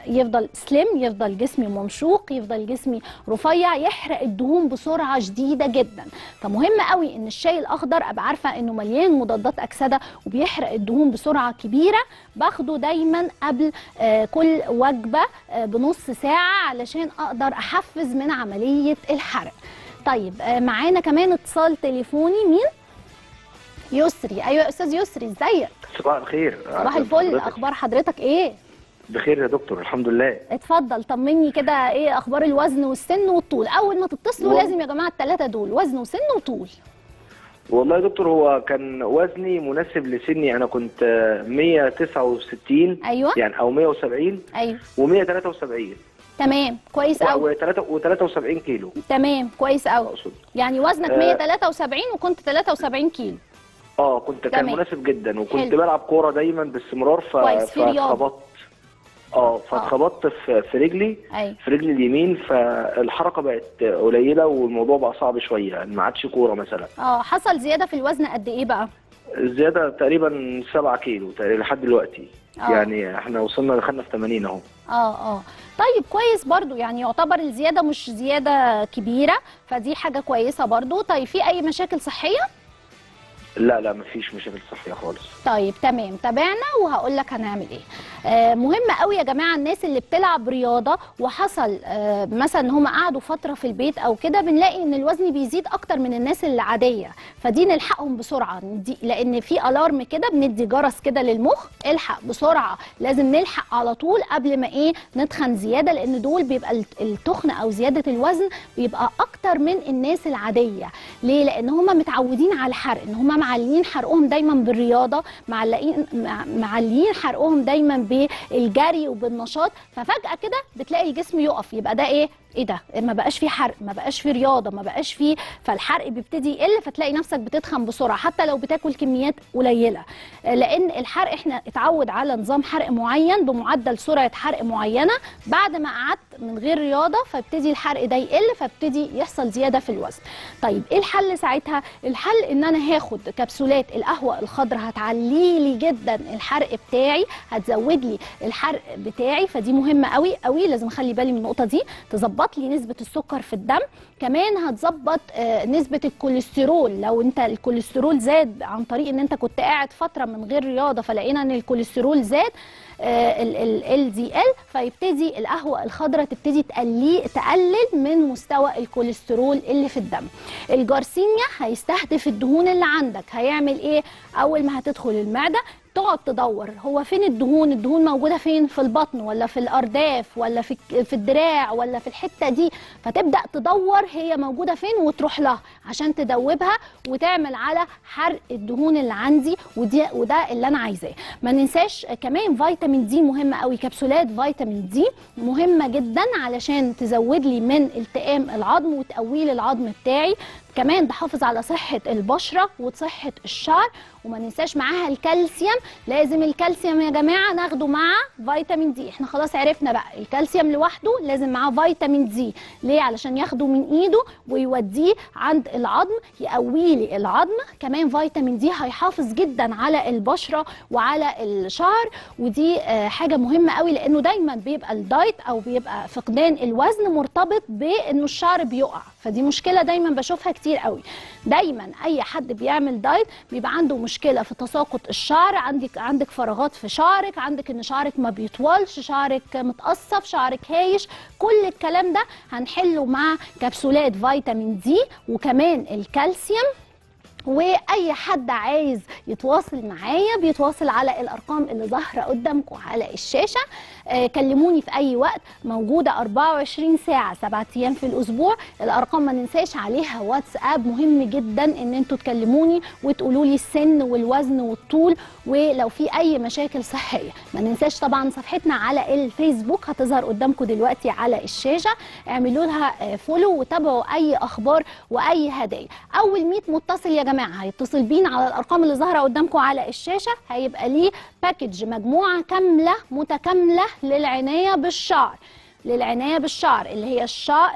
يفضل سليم يفضل جسمي ممشوق يفضل جسمي رفيع يحرق الدهون بسرعة شديده جدا. فمهم قوي إن الشاي الأخضر أبقى عارفة إنه مليان مضادات أكسدة وبيحرق الدهون بسرعة كبيرة. باخده دايما قبل آه، كل وجبة آه، بنص ساعة علشان أقدر أحفز من عملية الحرق. طيب آه، معانا كمان اتصال تليفوني مين؟ يسري. أيوه يا أستاذ يسري إزيك؟ صباح الخير. صباح الفل. أخبار حضرتك إيه؟ بخير يا دكتور الحمد لله. اتفضل طمني كده. إيه أخبار الوزن والسن والطول؟ أول ما تتصلوا والله. لازم يا جماعة الثلاثه دول وزن وسن وطول. والله يا دكتور هو كان وزني مناسب لسني. أنا كنت آه، 169 أيوه. يعني أو 170 أيوه. و173 تمام كويس قوي و73 كيلو. تمام كويس قوي يعني وزنك آه. 173 وكنت 73 كيلو. آه كنت كان تمام. مناسب جدا وكنت حلو. بلعب كورة دايما باستمرار ف... فاتخبطت. آه فاتخبطت في في رجلي أيوه في رجلي اليمين فالحركة بقت قليلة والموضوع بقى صعب شوية يعني ما عادش كورة مثلا. آه حصل زيادة في الوزن قد إيه بقى؟ الزياده تقريبا 7 كيلو تقريبا لحد دلوقتي. آه. يعني إحنا وصلنا دخلنا في 80 أهو. آه آه طيب كويس برضو يعني يعتبر الزيادة مش زيادة كبيرة فدي حاجة كويسة برضو. طيب في أي مشاكل صحية؟ لا لا مفيش مشاكل صحية خالص. طيب تمام. تابعنا وهقول لك هنعمل إيه. آه مهم قوي يا جماعة الناس اللي بتلعب رياضة وحصل آه مثلا إن هم قعدوا فترة في البيت أو كده بنلاقي إن الوزن بيزيد أكتر من الناس العادية. فدي نلحقهم بسرعة. ندي لأن في الارم كده بندي جرس كده للمخ الحق بسرعة. لازم نلحق على طول قبل ما إيه نتخن زيادة لأن دول بيبقى الت- التخن أو زيادة الوزن بيبقى أكتر من الناس العادية. ليه؟ لأن هم متعودين على الحرق إن هم معلين حرقهم دايما بالرياضة معلقين مع- معلين حرقهم دايما بالجري وبالنشاط. ففجأة كده بتلاقي الجسم يقف يبقى ده إيه؟ إيه ده؟ ما بقاش فيه حرق ما بقاش فيه رياضة ما بقاش فيه فالحرق بيبتدي يقل فتلاقي نفسك بتتخن بسرعة حتى لو بتاكل كميات قليلة. لأن الحرق إحنا اتعود على نظام حرق معين بمعدل سرعة حرق معينة. بعد ما قعدت من غير رياضة فابتدي الحرق ده يقل فابتدي يحصل زيادة في الوزن. طيب إيه الحل ساعتها؟ الحل إن أنا هاخد كبسولات القهوة الخضراء هتعلي لي جدا الحرق بتاعي هتزود لي الحرق بتاعي فدي مهمة قوي قوي لازم أخلي بالي من النقطة دي. تظبط لي نسبه السكر في الدم كمان هتظبط آه، نسبة الكوليسترول. لو انت الكوليسترول زاد عن طريق ان انت كنت قاعد فترة من غير رياضة فلقينا ان الكوليسترول زاد ال LDL فيبتدي القهوة الخضراء تبتدي تقلي تقلل من مستوى الكوليسترول اللي في الدم. الجارسينيا هيستهدف الدهون اللي عندك. هيعمل إيه؟ أول ما هتدخل المعدة تقعد تدور. هو فين الدهون؟ الدهون موجودة فين؟ في البطن ولا في الأرداف ولا في في الدراع ولا في الحتة دي؟ فتبدأ تدور هي موجودة فين وتروح لها عشان تدوبها وتعمل على حرق الدهون اللي عندي ودي وده اللي أنا عايزاه. ما ننساش كمان فيتامين دي مهمة قوي كبسولات فيتامين دي مهمة جدا علشان تزود لي من التئام العظم وتقوي لي العظم بتاعي. كمان تحافظ على صحة البشرة وصحة الشعر وما ننساش معاها الكالسيوم. لازم الكالسيوم يا جماعة ناخده مع فيتامين D. إحنا خلاص عرفنا بقى الكالسيوم لوحده لازم معاه فيتامين D. ليه؟ علشان ياخده من ايده ويوديه عند العظم يقوي لي العظم كمان فيتامين D هيحافظ جدا على البشرة وعلى الشعر. ودي آه، حاجة مهمة قوي لأنه دايما بيبقى ال diet أو بيبقى فقدان الوزن مرتبط بإنه الشعر بيقع. فدي مشكلة دايما بشوفها كتير قوي. دايما أي حد بيعمل دايت بيبقى عنده مشكلة في تساقط الشعر عندك عندك فراغات في شعرك عندك إن شعرك ما بيطولش شعرك متقصف شعرك هايش. كل الكلام ده هنحله مع كبسولات فيتامين دي وكمان الكالسيوم. وأي حد عايز يتواصل معايا بيتواصل على الأرقام اللي ظاهرة قدامكم على الشاشة. كلموني في أي وقت. موجودة 24 ساعة 7 أيام في الأسبوع. الأرقام ما ننساش عليها واتساب. مهم جدا إن أنتوا تكلموني وتقولوا لي السن والوزن والطول ولو في أي مشاكل صحية. ما ننساش طبعا صفحتنا على الفيسبوك هتظهر قدامكم دلوقتي على الشاشة. اعملوا لها follow وتابعوا أي أخبار وأي هدايا. أول 100 متصل يا جماعة هيتصل بينا على الأرقام اللي ظاهرة قدامكم على الشاشة. هيبقى ليه package مجموعة كاملة متكاملة للعناية بالشعر للعناية بالشعر اللي هي الشعر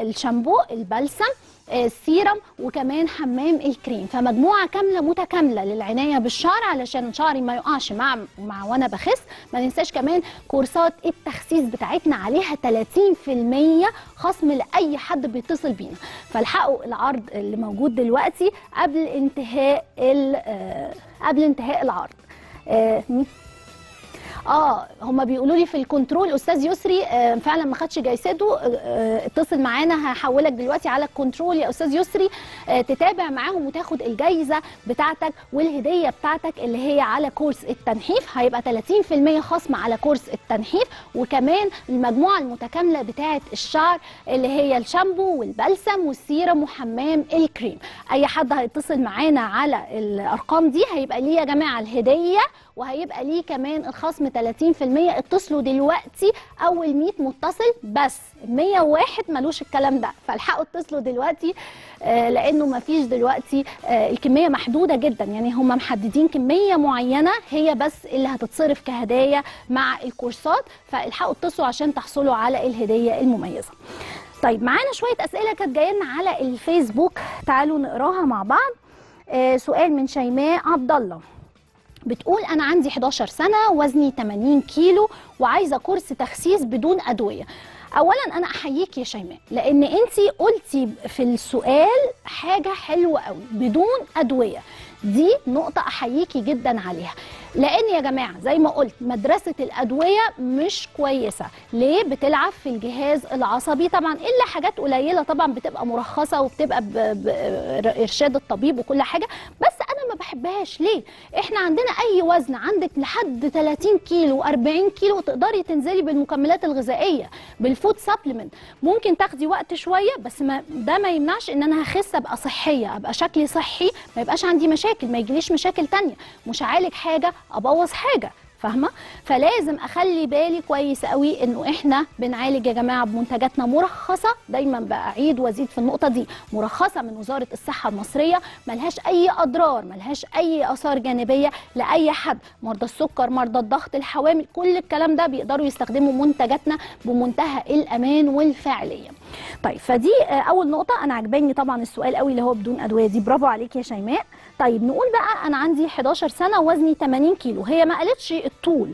الشامبو البلسم السيرم وكمان حمام الكريم. فمجموعة كاملة متكاملة للعناية بالشعر علشان شعري ما يقعش مع مع وأنا بخس. ما ننساش كمان كورسات التخسيس بتاعتنا عليها 30% خصم لأي حد بيتصل بينا. فالحقوا العرض اللي موجود دلوقتي قبل انتهاء قبل انتهاء العرض. آه هما بيقولوا لي في الكنترول أستاذ يسري آه فعلا ما خدش جايزته. آه اتصل معانا هحولك دلوقتي على الكنترول. يا أستاذ يسري آه تتابع معاهم وتاخد الجايزة بتاعتك والهدية بتاعتك اللي هي على كورس التنحيف. هيبقى 30% خصم على كورس التنحيف. وكمان المجموعة المتكاملة بتاعه الشعر اللي هي الشامبو والبلسم والسيرم وحمام الكريم. أي حد هيتصل معانا على الأرقام دي هيبقى ليه يا جماعة الهدية وهيبقى ليه كمان الخصم 30% اتصلوا دلوقتي أول 100 متصل بس. 101 ملوش الكلام ده. فالحقوا اتصلوا دلوقتي آه لأنه ما فيش دلوقتي آه الكمية محدودة جدا. يعني هم محددين كمية معينة هي بس اللي هتتصرف كهدايا مع الكورسات. فالحقوا اتصلوا عشان تحصلوا على الهدية المميزة. طيب معانا شوية أسئلة كانت جاية على الفيسبوك. تعالوا نقراها مع بعض. آه سؤال من شيماء عبد الله. بتقول أنا عندي 11 سنة وزني 80 كيلو وعايزة كورس تخسيس بدون أدوية. اولا أنا أحييك يا شيماء لأن انت قلتي في السؤال حاجة حلوة قوي بدون أدوية. دي نقطة احييكي جدا عليها. لأن يا جماعة زي ما قلت مدرسة الأدوية مش كويسة. ليه؟ بتلعب في الجهاز العصبي. طبعا إلا حاجات قليلة طبعا بتبقى مرخصة وبتبقى بارشاد الطبيب وكل حاجة. بس ما بحبهاش. ليه؟ إحنا عندنا أي وزن عندك لحد 30 كيلو 40 كيلو تقدري تنزلي بالمكملات الغذائية بالفود سبلمنت ممكن تاخدي وقت شوية بس ما ده ما يمنعش إن أنا هخس أبقى صحية أبقى شكلي صحي ما يبقاش عندي مشاكل ما يجيليش مشاكل تانية. مش هعالج حاجة أبوظ حاجة. فاهمة؟ فلازم أخلي بالي كويس قوي إنه إحنا بنعالج يا جماعة بمنتجاتنا مرخصة. دايما بعيد وأزيد في النقطة دي. مرخصة من وزارة الصحة المصرية ملهاش أي أضرار ملهاش أي آثار جانبية لأي حد. مرضى السكر مرضى الضغط الحوامل كل الكلام ده بيقدروا يستخدموا منتجاتنا بمنتهى الأمان والفاعليه طيب فدي أول نقطة. أنا عجباني طبعا السؤال قوي اللي هو بدون أدوية دي. برافو عليك يا شيماء. طيب نقول بقى أنا عندي 11 سنة وزني 80 كيلو. هي ما قالتش الطول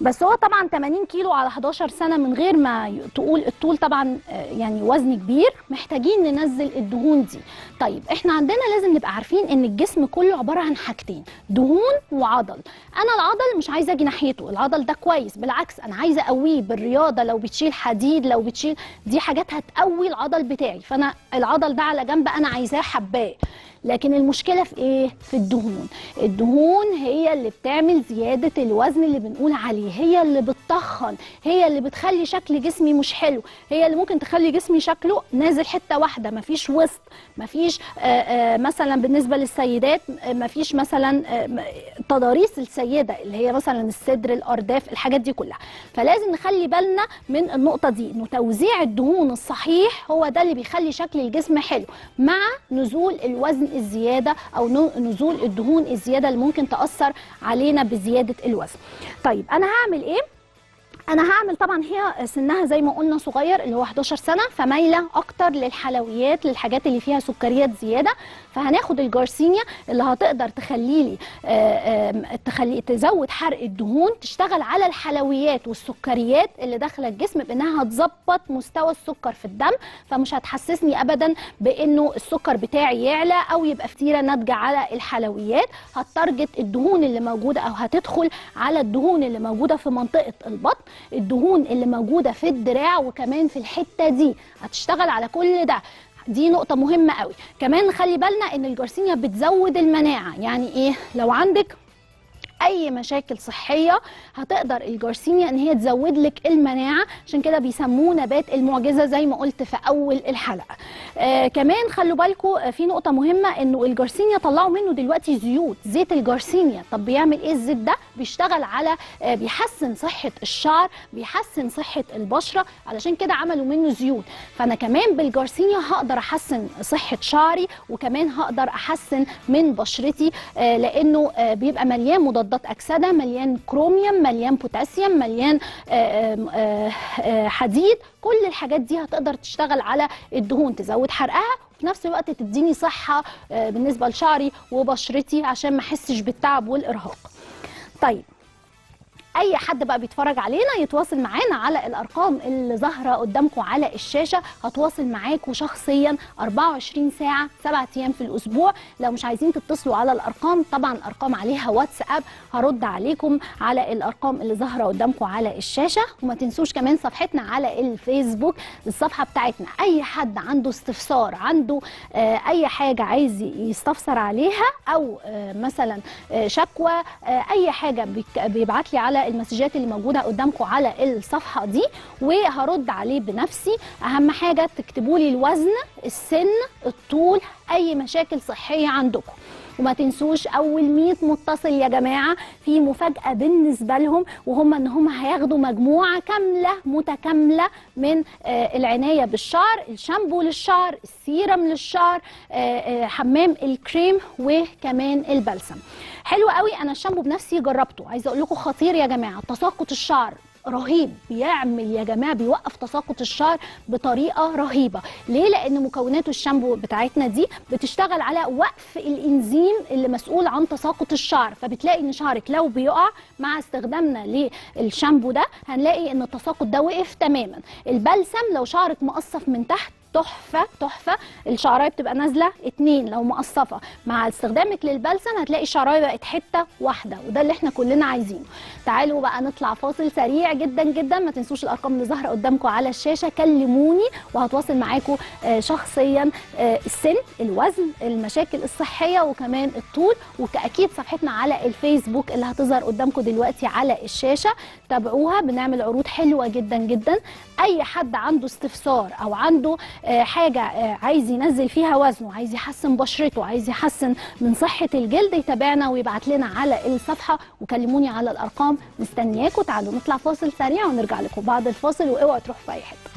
بس هو طبعا 80 كيلو على 11 سنة من غير ما تقول الطول طبعا يعني وزن كبير محتاجين ننزل الدهون دي. طيب إحنا عندنا لازم نبقى عارفين إن الجسم كله عبارة عن حاجتين دهون وعضل. أنا العضل مش عايزة أجي ناحيته العضل ده كويس بالعكس أنا عايزة أقويه بالرياضة لو بتشيل حديد لو بتشيل دي حاجات هتقوي العضل بتاعي. فأنا العضل ده على جنب أنا عايزاه حباه. لكن المشكلة في إيه؟ في الدهون. الدهون هي اللي بتعمل زيادة الوزن اللي بنقول عليه هي اللي بتطخن هي اللي بتخلي شكل جسمي مش حلو هي اللي ممكن تخلي جسمي شكله نازل حتة واحدة مفيش وسط مفيش آآ آآ مثلا بالنسبة للسيدات مفيش مثلا تضاريس السيدة اللي هي مثلا الصدر الأرداف الحاجات دي كلها. فلازم نخلي بالنا من النقطة دي إنه توزيع الدهون الصحيح هو ده اللي بيخلي شكل الجسم حلو مع نزول الوزن الزيادة أو نزول الدهون الزيادة اللي ممكن تأثر علينا بزيادة الوزن. طيب أنا هعمل إيه؟ أنا هعمل طبعا هي سنها زي ما قلنا صغير اللي هو 11 سنة فمايلة أكتر للحلويات للحاجات اللي فيها سكريات زيادة. فهناخد الجارسينيا اللي هتقدر تخلي لي آه، آم، تخلي تزود حرق الدهون تشتغل على الحلويات والسكريات اللي داخلة الجسم بأنها هتظبط مستوى السكر في الدم فمش هتحسسني ابدا بأنه السكر بتاعي يعلى أو يبقى فتيره ناتجة على الحلويات. هتارجت الدهون اللي موجودة أو هتدخل على الدهون اللي موجودة في منطقة البطن الدهون اللي موجودة في الدراع وكمان في الحتة دي. هتشتغل على كل ده. دي نقطة مهمة قوي. كمان خلي بالنا إن الجارسينيا بتزود المناعة. يعني إيه؟ لو عندك أي مشاكل صحية هتقدر الجارسينيا إن هي تزود لك المناعة. عشان كده بيسموه نبات المعجزة زي ما قلت في أول الحلقة. آه كمان خلوا بالكم في نقطة مهمة إنه الجارسينيا طلعوا منه دلوقتي زيوت. زيت الجارسينيا. طب بيعمل إيه الزيت ده؟ بيشتغل على آه بيحسن صحة الشعر بيحسن صحة البشرة. علشان كده عملوا منه زيوت. فأنا كمان بالجارسينيا هقدر أحسن صحة شعري وكمان هقدر أحسن من بشرتي آه لأنه آه بيبقى مليان مضادات أكسدة مليان كروميوم مليان بوتاسيوم مليان آه، آه، آه، حديد. كل الحاجات دي هتقدر تشتغل على الدهون تزود حرقها وفي نفس الوقت تديني صحة بالنسبة لشعري وبشرتي عشان ما أحسش بالتعب والإرهاق. طيب أي حد بقى بيتفرج علينا يتواصل معانا على الأرقام اللي ظاهرة قدامكم على الشاشة. هتواصل معاكم شخصيا 24 ساعة 7 أيام في الأسبوع. لو مش عايزين تتصلوا على الأرقام طبعا ارقام عليها واتساب. هرد عليكم على الأرقام اللي ظاهرة قدامكم على الشاشة. وما تنسوش كمان صفحتنا على الفيسبوك الصفحه بتاعتنا. أي حد عنده استفسار عنده آه، أي حاجة عايز يستفسر عليها أو آه، مثلا آه، شكوى آه، أي حاجة بيبعت لي على المسجات اللي موجودة قدامكم على الصفحة دي وهرد عليه بنفسي. أهم حاجة تكتبوا لي الوزن السن الطول أي مشاكل صحية عندكم. وما تنسوش أول 100 متصل يا جماعة في مفاجأة بالنسبة لهم وهم إن هم هياخدوا مجموعة كاملة متكاملة من آه، العناية بالشعر الشامبو للشعر السيرم للشعر آه، آه، حمام الكريم وكمان البلسم. حلو قوي. أنا الشامبو بنفسي جربته. عايزة أقول لكم خطير يا جماعة. تساقط الشعر رهيب. بيعمل يا جماعة بيوقف تساقط الشعر بطريقة رهيبة. ليه؟ لأن مكونات الشامبو بتاعتنا دي بتشتغل على وقف الإنزيم اللي مسؤول عن تساقط الشعر. فبتلاقي إن شعرك لو بيقع مع استخدامنا للشامبو ده هنلاقي إن التساقط ده وقف تماما. البلسم لو شعرك مقصف من تحت تحفة تحفة. الشعراية بتبقى نازلة اتنين لو مقصفة. مع استخدامك للبلسم هتلاقي الشعراية بقت حتة واحدة وده اللي إحنا كلنا عايزينه. تعالوا بقى نطلع فاصل سريع جدا جدا. ما تنسوش الأرقام اللي ظاهرة قدامكم على الشاشة. كلموني وهتواصل معاكم آه، شخصيا آه، السن الوزن المشاكل الصحية وكمان الطول. واكيد صفحتنا على الفيسبوك اللي هتظهر قدامكم دلوقتي على الشاشة. تابعوها بنعمل عروض حلوة جدا جدا. أي حد عنده استفسار أو عنده حاجة آه، عايز ينزل فيها وزنه عايز يحسن بشرته عايز يحسن من صحة الجلد يتابعنا ويبعت لنا على الصفحة وكلموني على الأرقام. مستنياكم تعالوا نطلع فاصل سريع ونرجع لكم بعد الفاصل وأوعوا تروحوا في أي حتة.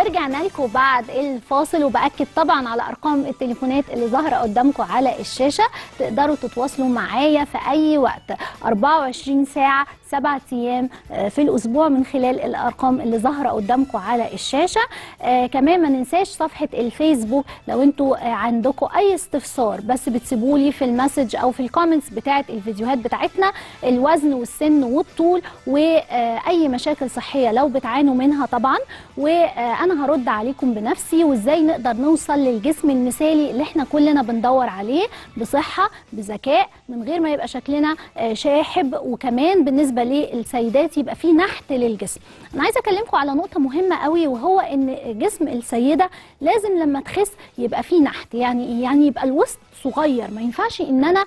ورجعنا لكم بعد الفاصل وبأكد طبعا على أرقام التليفونات اللي ظاهرة قدامكم على الشاشة. تقدروا تتواصلوا معايا في أي وقت. 24 ساعة 7 أيام آه، في الأسبوع من خلال الأرقام اللي ظاهرة قدامكم على الشاشة. آه كمان ما ننساش صفحة الفيسبوك. لو أنتوا آه عندكم أي استفسار بس بتسيبوا لي في ال message أو في ال comments بتاعة الفيديوهات بتاعتنا الوزن والسن والطول وأي مشاكل صحية لو بتعانوا منها طبعا. وأنا هرد عليكم بنفسي وإزاي نقدر نوصل للجسم المثالي اللي إحنا كلنا بندور عليه بصحة بذكاء من غير ما يبقى شكلنا آه، شاحب وكمان بالنسبة للسيدات يبقى في نحت للجسم أنا عايزة أكلمكم على نقطة مهمة قوي وهو إن جسم السيدة لازم لما تخس يبقى فيه نحت يعني؟ يعني يبقى الوسط صغير. ما ينفعش إن أنا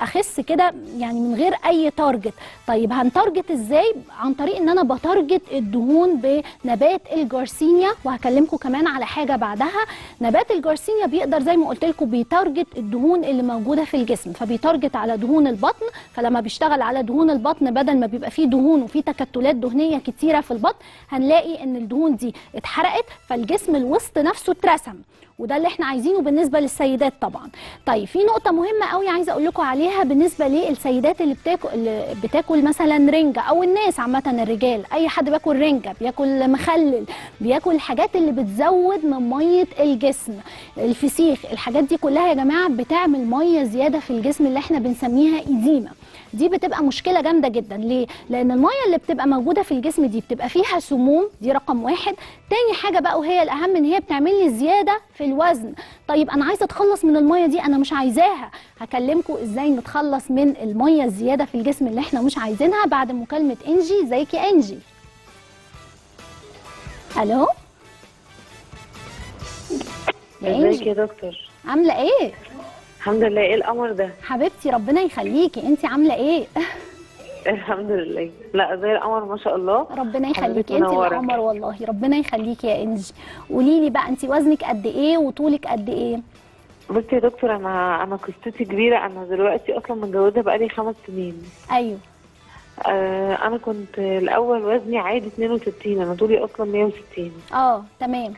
أخس كده يعني من غير أي تارجت طيب هن target إزاي؟ عن طريق إن أنا ب target الدهون بنبات الجارسينيا. وهكلمكم كمان على حاجة بعدها. نبات الجارسينيا بيقدر زي ما قلت لكم بي target الدهون اللي موجودة في الجسم. فبي target على دهون البطن. فلما بيشتغل على دهون البطن بدل ما بيبقى فيه دهون وفيه تكتلات دهنية كتيرة في البطن هنلاقي إن الدهون دي اتحرقت فالجسم الوسط نفسه اترسم. وده اللي إحنا عايزينه بالنسبة للسيدات طبعا. طيب في نقطة مهمة قوي عايزة أقول لكم عليها بالنسبة للسيدات اللي بتاكل اللي بتاكل مثلا رنجة أو الناس عامة الرجال. أي حد بياكل رنجة بياكل مخلل بياكل الحاجات اللي بتزود من مية الجسم. الفسيخ الحاجات دي كلها يا جماعة بتعمل مية زيادة في الجسم اللي إحنا بنسميها إيديما. دي بتبقى مشكلة جامدة جدا. ليه؟ لأن المية اللي بتبقى موجودة في الجسم دي بتبقى فيها سموم دي رقم واحد. تاني حاجة بقى وهي الأهم إن هي بتعمل لي زيادة في الوزن. طيب أنا عايزة أتخلص من المية دي أنا مش عايزاها. هكلمكم إزاي نتخلص من المية الزيادة في الجسم اللي إحنا مش عايزينها بعد مكالمة إنجي ازيك يا إنجي. ألو؟ إزيك يا دكتور؟ عاملة إيه؟ الحمد لله. إيه القمر ده؟ حبيبتي ربنا يخليكي. انت عاملة إيه؟ (laughs) الحمد لله. لا زي القمر ما شاء الله. ربنا يخليكي. انت. القمر والله. ربنا يخليكي يا انجي. قولي لي بقى انت وزنك قد إيه وطولك قد إيه؟ بصي يا دكتور أنا أنا قصتي كبيرة. أنا دلوقتي أصلا متجوزة بقالي خمس سنين. أيوه. آه أنا كنت الأول وزني عادي 62 أنا طولي أصلا 160 آه تمام.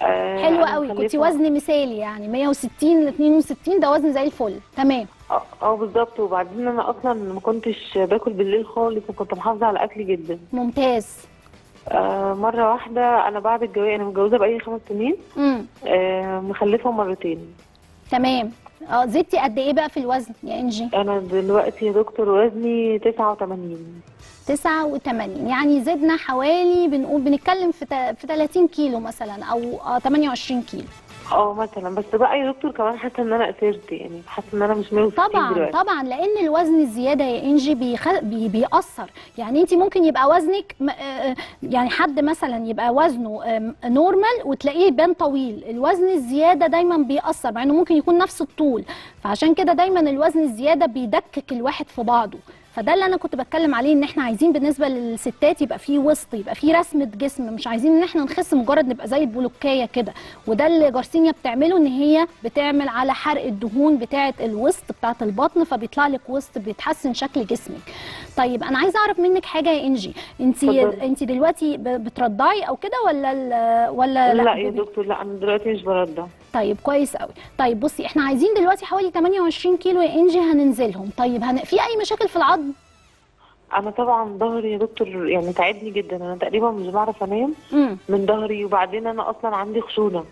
حلوة أنا قوي. كنت وزن مثالي يعني 160 ل 62 ده وزن زي الفل. تمام. آه آه، بالظبط. وبعدين أنا أصلا ما كنتش باكل بالليل خالص وكنت محافظة على أكلي جدا. ممتاز. آه مرة واحدة أنا بعد الجواز أنا متجوزة بقالي خمس سنين. آه مخلفة مرتين. تمام. آه زدتي قد إيه بقى في الوزن يا إنجي؟ أنا دلوقتي يا دكتور وزني 89 89 يعني زدنا حوالي بنقول بنتكلم في في 30 كيلو مثلا أو آه 28 كيلو. آه مثلا. بس بقى يا دكتور كمان حاسة إن أنا قصرت يعني حاسة إن أنا مش 160 طبعا دلوقتي. طبعا لأن الوزن الزيادة يا إنجي بيخ... بي... بيأثر. يعني انت ممكن يبقى وزنك م... آه، يعني حد مثلا يبقى وزنه نورمال وتلاقيه يبان طويل. الوزن الزيادة دايما بيأثر مع إنه ممكن يكون نفس الطول. فعشان كده دايما الوزن الزيادة بيدكك الواحد في بعضه. فده اللي أنا كنت بتكلم عليه إن إحنا عايزين بالنسبة للستات يبقى فيه وسط يبقى فيه رسمه جسم مش عايزين إن إحنا نخس مجرد نبقى زي البلوكية كده وده اللي جارسينيا بتعمله إن هي بتعمل على حرق الدهون بتاعة الوسط بتاعة البطن فبيطلع لك وسط بيتحسن شكل جسمك طيب أنا عايزة أعرف منك حاجة يا إنجي انت. انت دلوقتي بترضعي أو كده ولا ولا لا, يا بيبي؟ دكتور لا أنا دلوقتي مش برضع طيب كويس قوي. طيب بصي إحنا عايزين دلوقتي حوالي 28 كيلو يا إنجي هننزلهم. طيب هن... في أي مشاكل في العظم؟ أنا طبعا ظهري يا دكتور يعني تعبني جدا. أنا تقريبا مش بعرف أنام من ظهري وبعدين أنا أصلا عندي خشونة.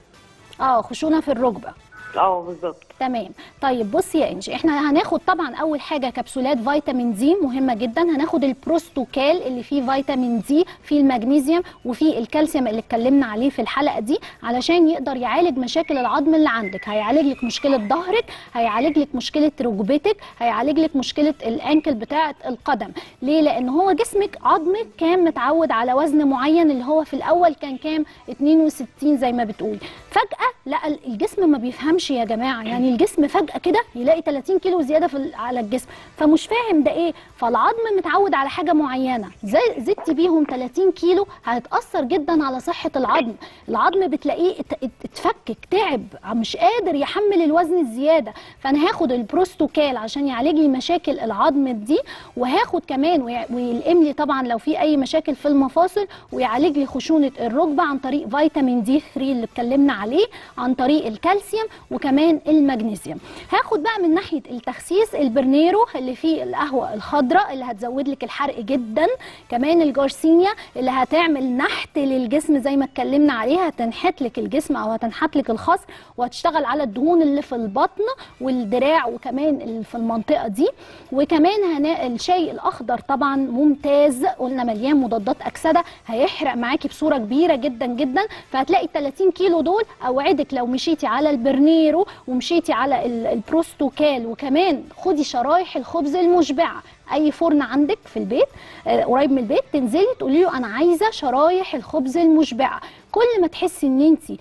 آه خشونة في الركبة. آه بالظبط. تمام. طيب بصي يا إنجي إحنا هناخد طبعا أول حاجة كبسولات فيتامين دي مهمة جدا. هناخد البروستوكال اللي فيه فيتامين دي فيه المغنيسيوم وفيه الكالسيوم اللي اتكلمنا عليه في الحلقة دي علشان يقدر يعالج مشاكل العظم اللي عندك. هيعالج لك مشكلة ظهرك هيعالج لك مشكلة ركبتك هيعالج لك مشكلة ال ankle بتاعة القدم. ليه؟ لأن هو جسمك عظمك كان متعود على وزن معين اللي هو في الأول كان كام؟ 62 زي ما بتقولي فجأة لا الجسم ما بيفهمش يا جماعة يعني الجسم فجأة كده يلاقي 30 كيلو زيادة في على الجسم. فمش فاهم ده إيه. فالعظم متعود على حاجة معينة. زي زدتي بيهم 30 كيلو هتاثر جدا على صحة العظم. العظم بتلاقيه ات- ات- اتفكك تعب مش قادر يحمل الوزن الزيادة. فأنا هاخد البروستوكال عشان يعالج لي مشاكل العظم دي وهاخد كمان ويلئم لي طبعا لو في أي مشاكل في المفاصل ويعالج لي خشونة الركبة عن طريق فيتامين دي 3 اللي اتكلمنا عليه عن طريق الكالسيوم وكمان المغنيسيوم. هاخد بقى من ناحية التخسيس البرنيرو اللي فيه القهوة الخضراء اللي هتزود لك الحرق جدا. كمان الجارسينيا اللي هتعمل نحت للجسم زي ما اتكلمنا عليها هتنحت لك الجسم أو هتنحت لك الخصر وهتشتغل على الدهون اللي في البطن والدراع وكمان اللي في المنطقة دي. وكمان هنا الشاي الأخضر طبعا ممتاز. قلنا مليان مضادات أكسدة هيحرق معاكي بصورة كبيرة جدا جدا. فهتلاقي ال 30 كيلو دول أوعدك لو مشيتي على البرنيرو ومشيتي على ال- البروستوكال وكمان خدي شرايح الخبز المشبعة. أي فرن عندك في البيت آه، قريب من البيت تنزلي تقولي له أنا عايزة شرايح الخبز المشبعة. كل ما تحسي إن انت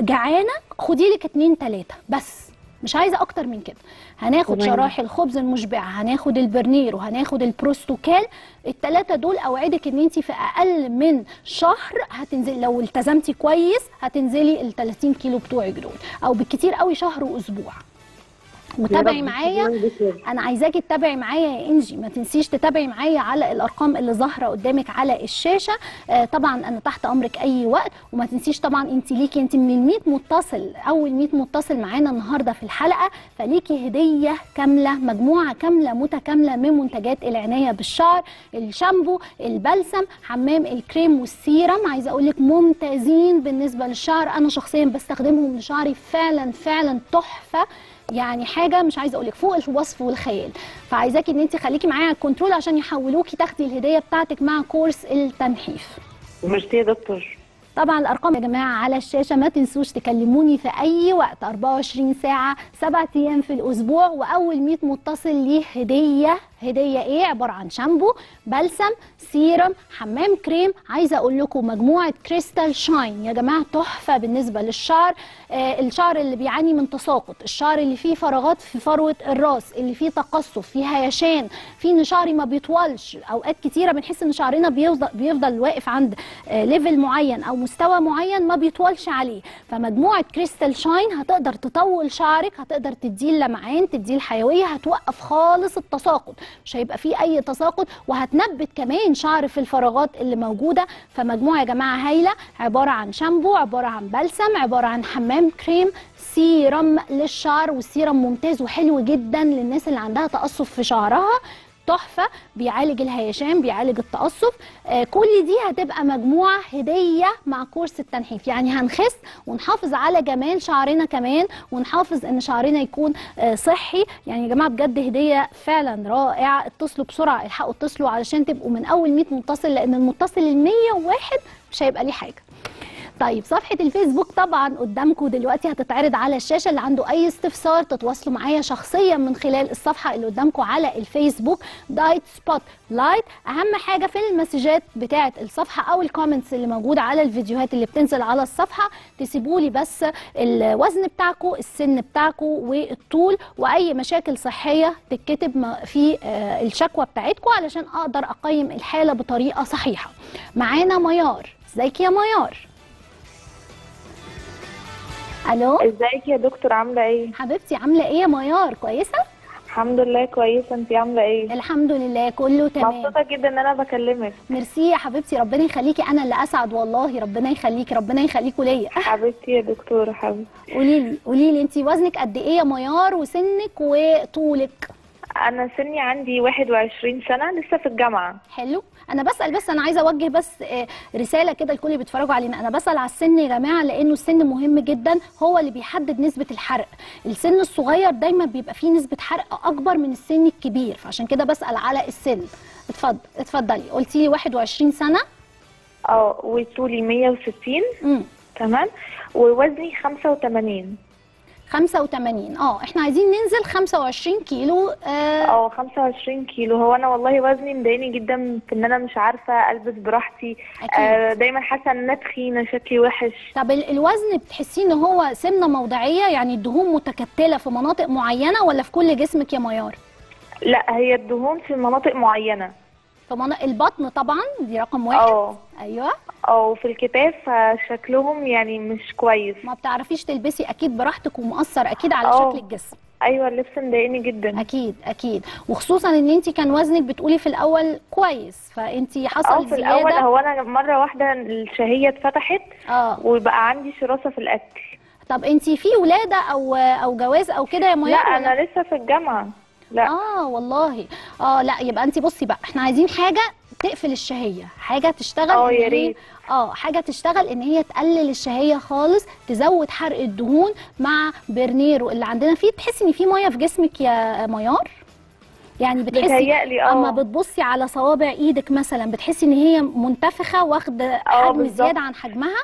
جعانة خدي لك اتنين تلاتة بس. مش عايزة أكتر من كده. هناخد. شرايح الخبز المشبع هناخد البرنير وهناخد البروستوكال. الثلاثه دول أوعدك إن انت في أقل من شهر هتنزلي لو التزمتي كويس هتنزلي ال 30 كيلو بتوعك دول أو بالكتير قوي شهر وأسبوع. وتابعي معايا. أنا عايزاكي تتابعي معايا يا إنجي. ما تنسيش تتابعي معايا على الأرقام اللي ظاهرة قدامك على الشاشة. آه طبعا أنا تحت أمرك أي وقت. وما تنسيش طبعا انت ليكي انت من ال 100 متصل أول 100 متصل معانا النهارده في الحلقة. فليكي هدية كاملة مجموعة كاملة متكامله من منتجات العناية بالشعر الشامبو البلسم حمام الكريم والسيرم. عايزة أقول لك ممتازين بالنسبة للشعر. أنا شخصيا بستخدمهم لشعري فعلا فعلا تحفة. يعني حاجة مش عايزة أقول لك فوق الوصف والخيال. فعايزاكي إن انت خليكي معايا على الكنترول عشان يحولوكي تاخدي الهدية بتاعتك مع كورس التنحيف. ميرسي يا دكتور. طبعا الأرقام يا جماعة على الشاشة ما تنسوش تكلموني في أي وقت 24 ساعة 7 أيام في الأسبوع وأول 100 متصل ليه هدية هدية إيه؟ عبارة عن شامبو بلسم سيرم حمام كريم. عايزة أقول لكم مجموعة كريستال شاين. يا جماعة تحفة بالنسبة للشعر. آه الشعر اللي بيعاني من تساقط. الشعر اللي فيه فراغات في فروة الراس اللي فيه تقصف فيه هيشان فيه إن شعري ما بيطولش. أوقات كتيرة بنحس إن شعرنا بيفضل بيفضل واقف عند آه level معين أو مستوى معين ما بيطولش عليه. فمجموعة كريستال شاين هتقدر تطول شعرك هتقدر تديه اللمعان تديه الحيويه هتوقف خالص التساقط. مش هيبقى فيه أي تساقط وهتنبت كمان شعر في الفراغات اللي موجودة. فمجموعة يا جماعة هايلة عبارة عن شامبو عبارة عن بلسم عبارة عن حمام كريم سيرم للشعر والسيرم ممتاز وحلو جدا للناس اللي عندها تقصف في شعرها. تحفة بيعالج الهيشان بيعالج التقصف. آه كل دي هتبقى مجموعة هدية مع كورس التنحيف. يعني هنخس ونحافظ على جمال شعرنا كمان ونحافظ إن شعرنا يكون آه صحي. يعني يا جماعة بجد هدية فعلا رائعة. اتصلوا بسرعة الحقوا اتصلوا علشان تبقوا من أول 100 متصل لأن المتصل ال 101 مش هيبقى ليه حاجة. طيب صفحة الفيسبوك طبعا قدامكم دلوقتي هتتعرض على الشاشة اللي عنده أي استفسار تتواصلوا معايا شخصيا من خلال الصفحة اللي قدامكم على الفيسبوك Diet Spot Light أهم حاجة في المسجات بتاعة الصفحة أو ال comments اللي موجودة على الفيديوهات اللي بتنزل على الصفحة. تسيبوا لي بس الوزن بتاعكم السن بتاعكم والطول وأي مشاكل صحية تتكتب في الشكوى بتاعتكم علشان أقدر أقيم الحالة بطريقة صحيحة. معانا ميار. إزيك يا ميار؟ ألو؟ إزيك يا دكتور عاملة إيه؟ حبيبتي عاملة إيه يا ميار؟ كويسة؟ الحمد لله كويسة انت عاملة إيه؟ الحمد لله كله تمام. مبسوطة جدا إن أنا بكلمك. ميرسي يا حبيبتي ربنا يخليكي. أنا اللي أسعد والله ربنا يخليكي ربنا يخليكوا ليا. حبيبتي يا دكتورة حبيبتي. قولي لي قولي لي انت وزنك قد إيه يا ميار؟ وسنك وطولك؟ أنا سني عندي 21 سنة لسه في الجامعة. حلو. أنا بسأل بس أنا عايزة اوجه بس رسالة كده لكل اللي بيتفرجوا علينا. أنا بسأل على السن يا جماعة لأنه السن مهم جدا هو اللي بيحدد نسبة الحرق. السن الصغير دايما بيبقى فيه نسبة حرق اكبر من السن الكبير فعشان كده بسأل على السن. اتفضل اتفضلي. قلتي لي 21 سنة؟ آه وطولي 160 امم تمام. ووزني 85 85 آه إحنا عايزين ننزل 25 كيلو آه آه 25 كيلو. هو أنا والله وزني مضايقني جدا في إن أنا مش عارفة ألبس براحتي. أكيد. آه دايما حاسة إن أنا تخينة شكلي وحش. طب ال- الوزن بتحسيه إن هو سمنة موضعية يعني الدهون متكتلة في مناطق معينة ولا في كل جسمك يا ميار؟ لا هي الدهون في مناطق معينة. في مناطق البطن طبعا دي رقم واحد. آه. أيوه. آه وفي الكتاف آه، شكلهم يعني مش كويس. ما بتعرفيش تلبسي أكيد براحتك ومؤثر أكيد على آه. شكل الجسم. أيوه اللبس مضايقني جدا. أكيد أكيد. وخصوصا إن انت كان وزنك بتقولي في الأول كويس فانت حصل في الأول زياده هو أنا مرة واحدة الشهية اتفتحت آه. وبقى عندي شراسة في الأكل. طب انت في ولادة أو أو جواز أو كده يا لا ميار ولا؟ أنا لسه في الجامعة. لا. آه والله. آه لا يبقى انت بصي بقى إحنا عايزين حاجة تقفل الشهية حاجة تشتغل آه يا ريت. آه حاجة تشتغل إن هي تقلل الشهية خالص تزود حرق الدهون مع برنيرو اللي عندنا. فيه تحسي إن في مية في جسمك يا ميار؟ يعني بتحسي آه. أما بتبصي على صوابع إيدك مثلا بتحسي إن هي منتفخة واخدة حجم بالظبط. زيادة عن حجمها؟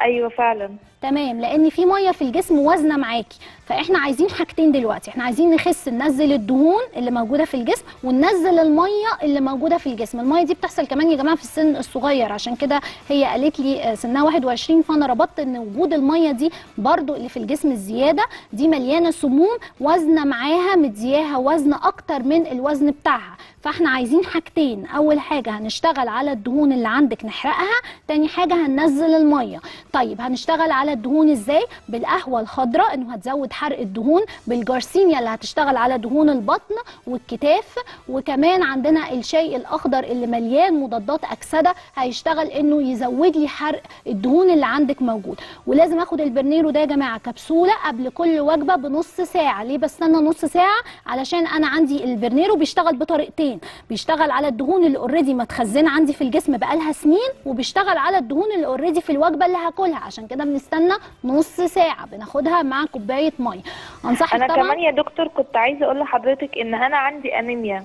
أيوه فعلا. تمام لأن في مية في الجسم وزنة معاكي. فإحنا عايزين حاجتين دلوقتي. إحنا عايزين نخس ننزل الدهون اللي موجودة في الجسم وننزل المية اللي موجودة في الجسم. المية دي بتحصل كمان يا جماعة في السن الصغير. عشان كده هي قالت لي آه، سنها 21 فأنا ربطت إن وجود المية دي برضو اللي في الجسم الزيادة دي مليانة سموم وزنة معاها مدياها وزن أكتر من الوزن بتاعها. فاحنا عايزين حاجتين. أول حاجة هنشتغل على الدهون اللي عندك نحرقها تاني حاجة هننزل المية. طيب هنشتغل على الدهون إزاي؟ بالقهوة الخضراء إنه هتزود حرق الدهون بالجارسينيا اللي هتشتغل على دهون البطن والكتاف وكمان عندنا الشاي الأخضر اللي مليان مضادات أكسدة هيشتغل إنه يزود لي حرق الدهون اللي عندك موجود. ولازم آخد البرنيرو ده يا جماعة كبسولة قبل كل وجبة بنص ساعة. ليه بستنى نص ساعة؟ علشان أنا عندي البرنيرو بيشتغل بطريقتين. بيشتغل على الدهون اللي already متخزنة عندي في الجسم بقالها سنين وبيشتغل على الدهون اللي already في الوجبة اللي هاكلها. عشان كده بنستنى نص ساعة بناخدها مع كوباية مية. أنصحك أنا طبعا كمان يا دكتور كنت عايزة أقول لحضرتك إن أنا عندي أنيميا.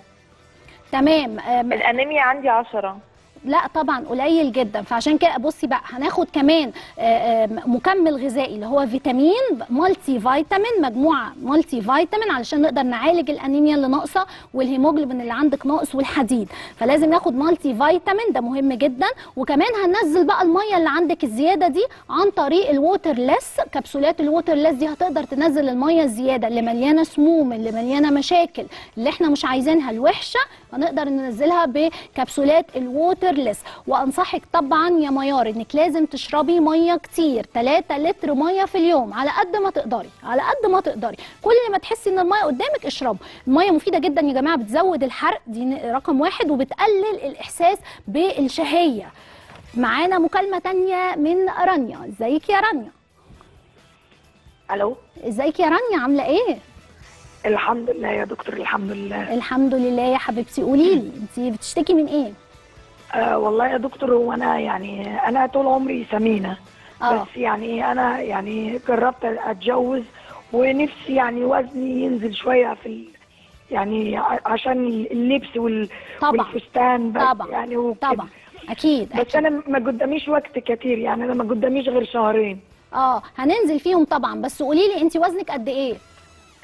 تمام الأنيميا عندي عشرة. لا طبعا قليل جدا. فعشان كده بصي بقى هناخد كمان آه، آه، مكمل غذائي اللي هو فيتامين multivitamin مجموعة multivitamin علشان نقدر نعالج الأنيميا اللي ناقصة والهيموجلوبين اللي عندك ناقص والحديد. فلازم ناخد multivitamin ده مهم جدا. وكمان هننزل بقى المية اللي عندك الزيادة دي عن طريق ال Waterless كبسولات ال Waterless دي هتقدر تنزل المية الزيادة اللي مليانة سموم اللي مليانة مشاكل اللي إحنا مش عايزينها الوحشة. هنقدر ننزلها بكبسولات الووتر ليس وأنصحك طبعا يا ميار إنك لازم تشربي مية كتير 3 لتر مية في اليوم على قد ما تقدري على قد ما تقدري. كل ما تحسي إن المية قدامك اشربي. المية مفيدة جدا يا جماعة بتزود الحرق دي رقم واحد وبتقلل الإحساس بالشهية. معانا مكالمة تانية من رانيا إزيك يا رانيا ألو؟ إزيك يا رانيا عاملة إيه؟ الحمد لله يا دكتور الحمد لله. الحمد لله يا حبيبتي. قولي لي انت بتشتكي من إيه؟ آه والله يا دكتور هو أنا يعني أنا طول عمري سمينة. آه. بس يعني أنا يعني جربت أتجوز ونفسي يعني وزني ينزل شوية في ال... يعني عشان اللبس وال... طبعا والفستان بس طبعا يعني وكده. طبعا أكيد بس أكيد. أنا ما قداميش وقت كتير يعني أنا ما قداميش غير شهرين. آه هننزل فيهم طبعا بس قولي لي انت وزنك قد إيه؟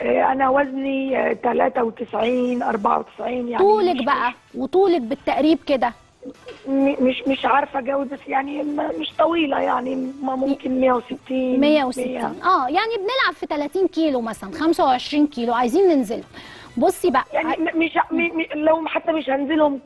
آه، أنا وزني آه، 93 94 يعني طولك بقى وطولك بالتقريب كده. مش مش عارفة اجاوب بس يعني مش طويلة يعني ما ممكن 160 160 100. آه يعني بنلعب في 30 كيلو مثلا 25 كيلو عايزين ننزل بصي بقى يعني مش لو حتى مش هنزلهم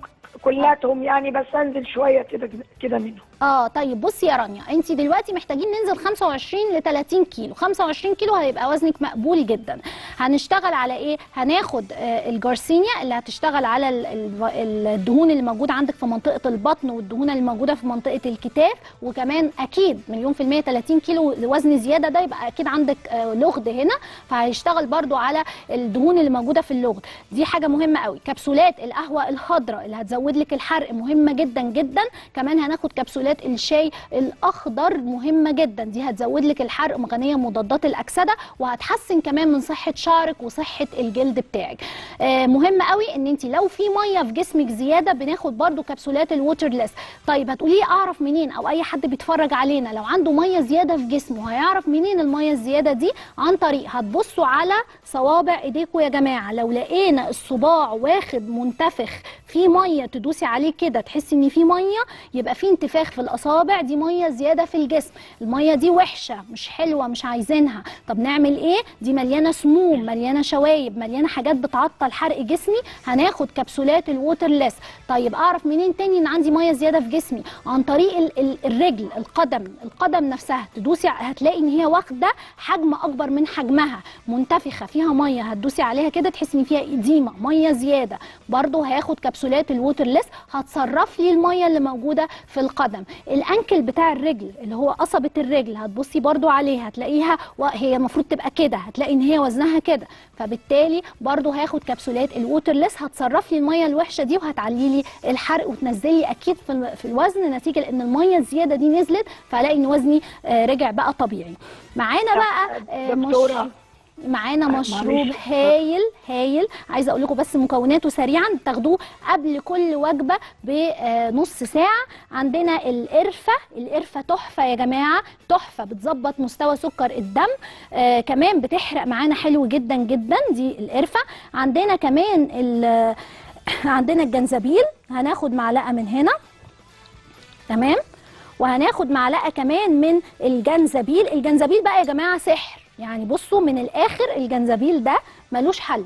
كلاتهم يعني بس أنزل شوية كده كده منهم. آه طيب بصي يا رانيا أنت دلوقتي محتاجين ننزل 25 ل 30 كيلو. 25 كيلو هيبقى وزنك مقبول جدا. هنشتغل على إيه؟ هناخد آه الجارسينيا اللي هتشتغل على ال- ال- الدهون اللي موجودة عندك في منطقة البطن والدهون اللي موجودة في منطقة الكتاف. وكمان أكيد مليون في المية 30 كيلو وزن زيادة ده يبقى أكيد عندك آه لغد هنا. فهيشتغل برضو على الدهون اللي موجودة في اللغد. دي حاجة مهمة قوي. كبسولات القهوة الخضراء اللي هتزود لك الحرق مهمة جدا جدا. كمان هناخد كبسولات الشاي الأخضر مهمة جدا. دي هتزود لك الحرق غنيه مضادات الأكسدة وهتحسن كمان من صحة شعرك وصحة الجلد بتاعك. آه مهم قوي إن انت لو في مية في جسمك زيادة بناخد برضو كبسولات الووترلس طيب هتقولي لي أعرف منين؟ أو أي حد بيتفرج علينا لو عنده مية زيادة في جسمه هيعرف منين المية الزيادة دي؟ عن طريق هتبصوا على صوابع ايديكم يا جماعة. لو لقينا الصباع واخد منتفخ في مية تدوسي عليه كده تحسي إن في مية يبقى في انتفاخ في الأصابع دي مية زيادة في الجسم. المية دي وحشة مش حلوة مش عايزينها. طب نعمل إيه؟ دي مليانة سموم مليانة شوايب مليانة حاجات بتعطل حرق جسمي. هناخد كبسولات ال Waterless طيب أعرف منين تاني إن عندي مية زيادة في جسمي؟ عن طريق ال- ال- الرجل القدم القدم نفسها. تدوسي هتلاقي إن هي واخدة حجم أكبر من حجمها. منتفخة فيها مية. هتدوسي عليها كده تحسي إن فيها edema مية زيادة. برضو هاخد كبسولات ال Waterless هتصرف لي المية اللي موجودة في القدم. ال ankle بتاع الرجل اللي هو قصبة الرجل هتبصي برضو عليها هتلاقيها و- هي المفروض تبقى كده هتلاقي إن هي وزنها كده. فبالتالي برضو هاخد كبسولات ال Waterless هتصرف لي المية الوحشة دي وهتعلي لي الحرق وتنزلي أكيد في الوزن نتيجة لإن المية الزيادة دي نزلت فهلاقي إن وزني آه، رجع بقى طبيعي. معانا بقى آه، مش دكتورة معانا. مشروب هايل هايل. عايزة أقول لكم بس مكوناته سريعا. تاخدوه قبل كل وجبة بنص ساعة. عندنا القرفة. القرفة تحفة يا جماعة. تحفة. بتظبط مستوى سكر الدم. آه كمان بتحرق معانا حلو جدا جدا. دي القرفة. عندنا كمان (coughs) عندنا الجنزبيل. هناخد معلقة من هنا. تمام؟ وهناخد معلقة كمان من الجنزبيل. الجنزبيل بقى يا جماعة سحر. يعني بصوا من الآخر الجنزبيل ده ملوش حل.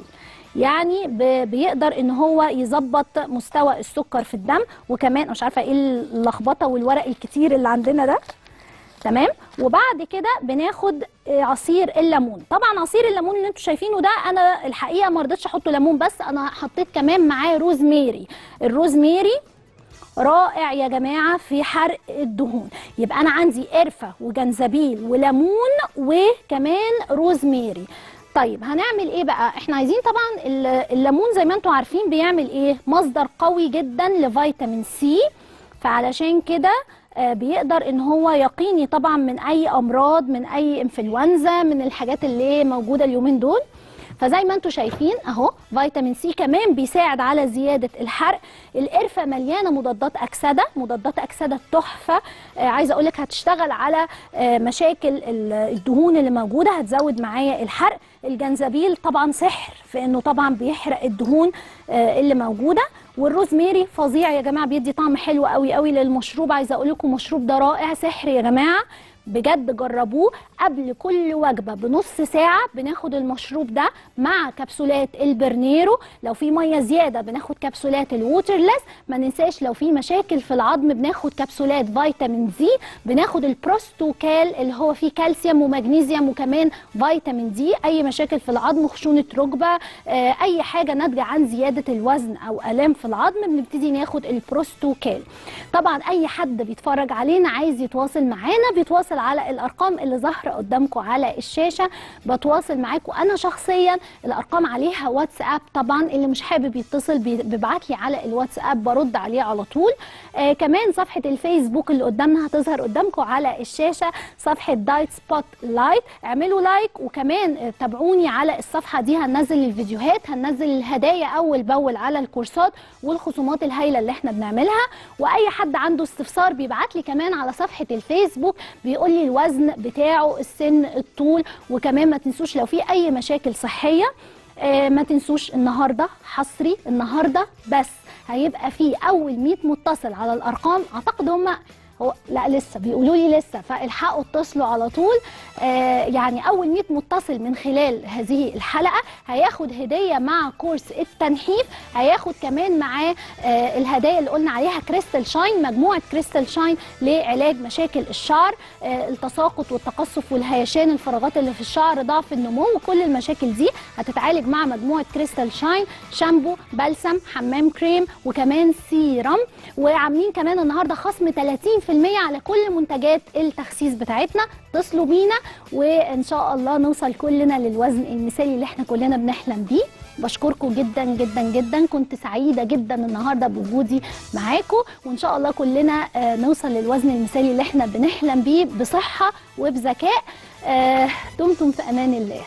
يعني بيقدر إن هو يظبط مستوى السكر في الدم وكمان مش عارفة إيه اللخبطة والورق الكتير اللي عندنا ده. تمام؟ وبعد كده بناخد آه، عصير الليمون. طبعا عصير الليمون اللي أنتوا شايفينه ده أنا الحقيقة ما رضيتش أحط ليمون بس أنا حطيت كمان معاه روزميري. الروزميري رائع يا جماعة في حرق الدهون. يبقى أنا عندي قرفة وجنزبيل وليمون وكمان روزميري طيب هنعمل إيه بقى؟ إحنا عايزين طبعا ال- الليمون زي ما أنتم عارفين بيعمل إيه؟ مصدر قوي جدا لفيتامين سي. فعلشان كده آه، بيقدر إن هو يقيني طبعا من أي أمراض من أي إنفلونزا من الحاجات اللي موجودة اليومين دول. فزي ما أنتم شايفين اهو فيتامين سي كمان بيساعد على زيادة الحرق. القرفة مليانة مضادات أكسدة مضادات أكسدة تحفة. آه عايزة أقول لك هتشتغل على آه مشاكل ال- الدهون اللي موجودة هتزود معايا الحرق. الجنزبيل طبعا سحر في إنه طبعا بيحرق الدهون آه اللي موجودة. والروزميري فظيع يا جماعة بيدي طعم حلو قوي قوي للمشروب. عايزة أقول لكم المشروب ده رائع سحر يا جماعة. بجد جربوه قبل كل وجبة بنص ساعة بناخد المشروب ده مع كبسولات البرنيرو. لو في مية زيادة بناخد كبسولات ال Waterless ما ننساش لو في مشاكل في العظم بناخد كبسولات فيتامين دي. بناخد البروستوكال اللي هو فيه كالسيوم ومغنيسيوم وكمان فيتامين دي. أي مشاكل في العظم خشونة ركبة آه، أي حاجة ناتجة عن زيادة الوزن أو ألام في العظم بنبتدي ناخد البروستوكال طبعا أي حد بيتفرج علينا عايز يتواصل معانا بيتواصل على الأرقام اللي ظاهرة قدامكم على الشاشة بتواصل معاكم أنا شخصيا الأرقام عليها واتساب طبعا اللي مش حابب يتصل بي- بيبعت لي على الواتساب برد عليه على طول. آه كمان صفحة الفيسبوك اللي قدامنا هتظهر قدامكم على الشاشة صفحة Diet Spot Light اعملوا like وكمان تابعوني على الصفحة دي هننزل الفيديوهات هننزل الهدايا أول بأول على الكورسات والخصومات الهائله اللي إحنا بنعملها. وأي حد عنده استفسار بيبعت لي كمان على صفحة الفيسبوك بيقول لي الوزن بتاعه السن الطول وكمان ما تنسوش لو في أي مشاكل صحية آه، ما تنسوش النهارده حصري النهارده بس. هيبقى في أول 100 متصل على الأرقام أعتقد هم هو لا لسه بيقولوا لي لسه فالحقوا اتصلوا على طول. آه يعني أول 100 متصل من خلال هذه الحلقة. هياخد هدية مع كورس التنحيف. هياخد كمان معاه آه الهدايا اللي قلنا عليها كريستال شاين مجموعة كريستال شاين لعلاج مشاكل الشعر. آه التساقط والتقصف والهيشان الفراغات اللي في الشعر ضعف النمو وكل المشاكل دي. هتتعالج مع مجموعة كريستال شاين شامبو بلسم حمام كريم وكمان سيرم. وعاملين كمان النهارده خصم 30% على كل منتجات التخسيس بتاعتنا. اتصلوا بينا وإن شاء الله نوصل كلنا للوزن المثالي اللي إحنا كلنا بنحلم بيه. بشكركم جدا جدا جدا. كنت سعيدة جدا النهارده بوجودي معاكم. وإن شاء الله كلنا آه، نوصل للوزن المثالي اللي إحنا بنحلم بيه بصحة وبذكاء. آه، دمتم في أمان الله.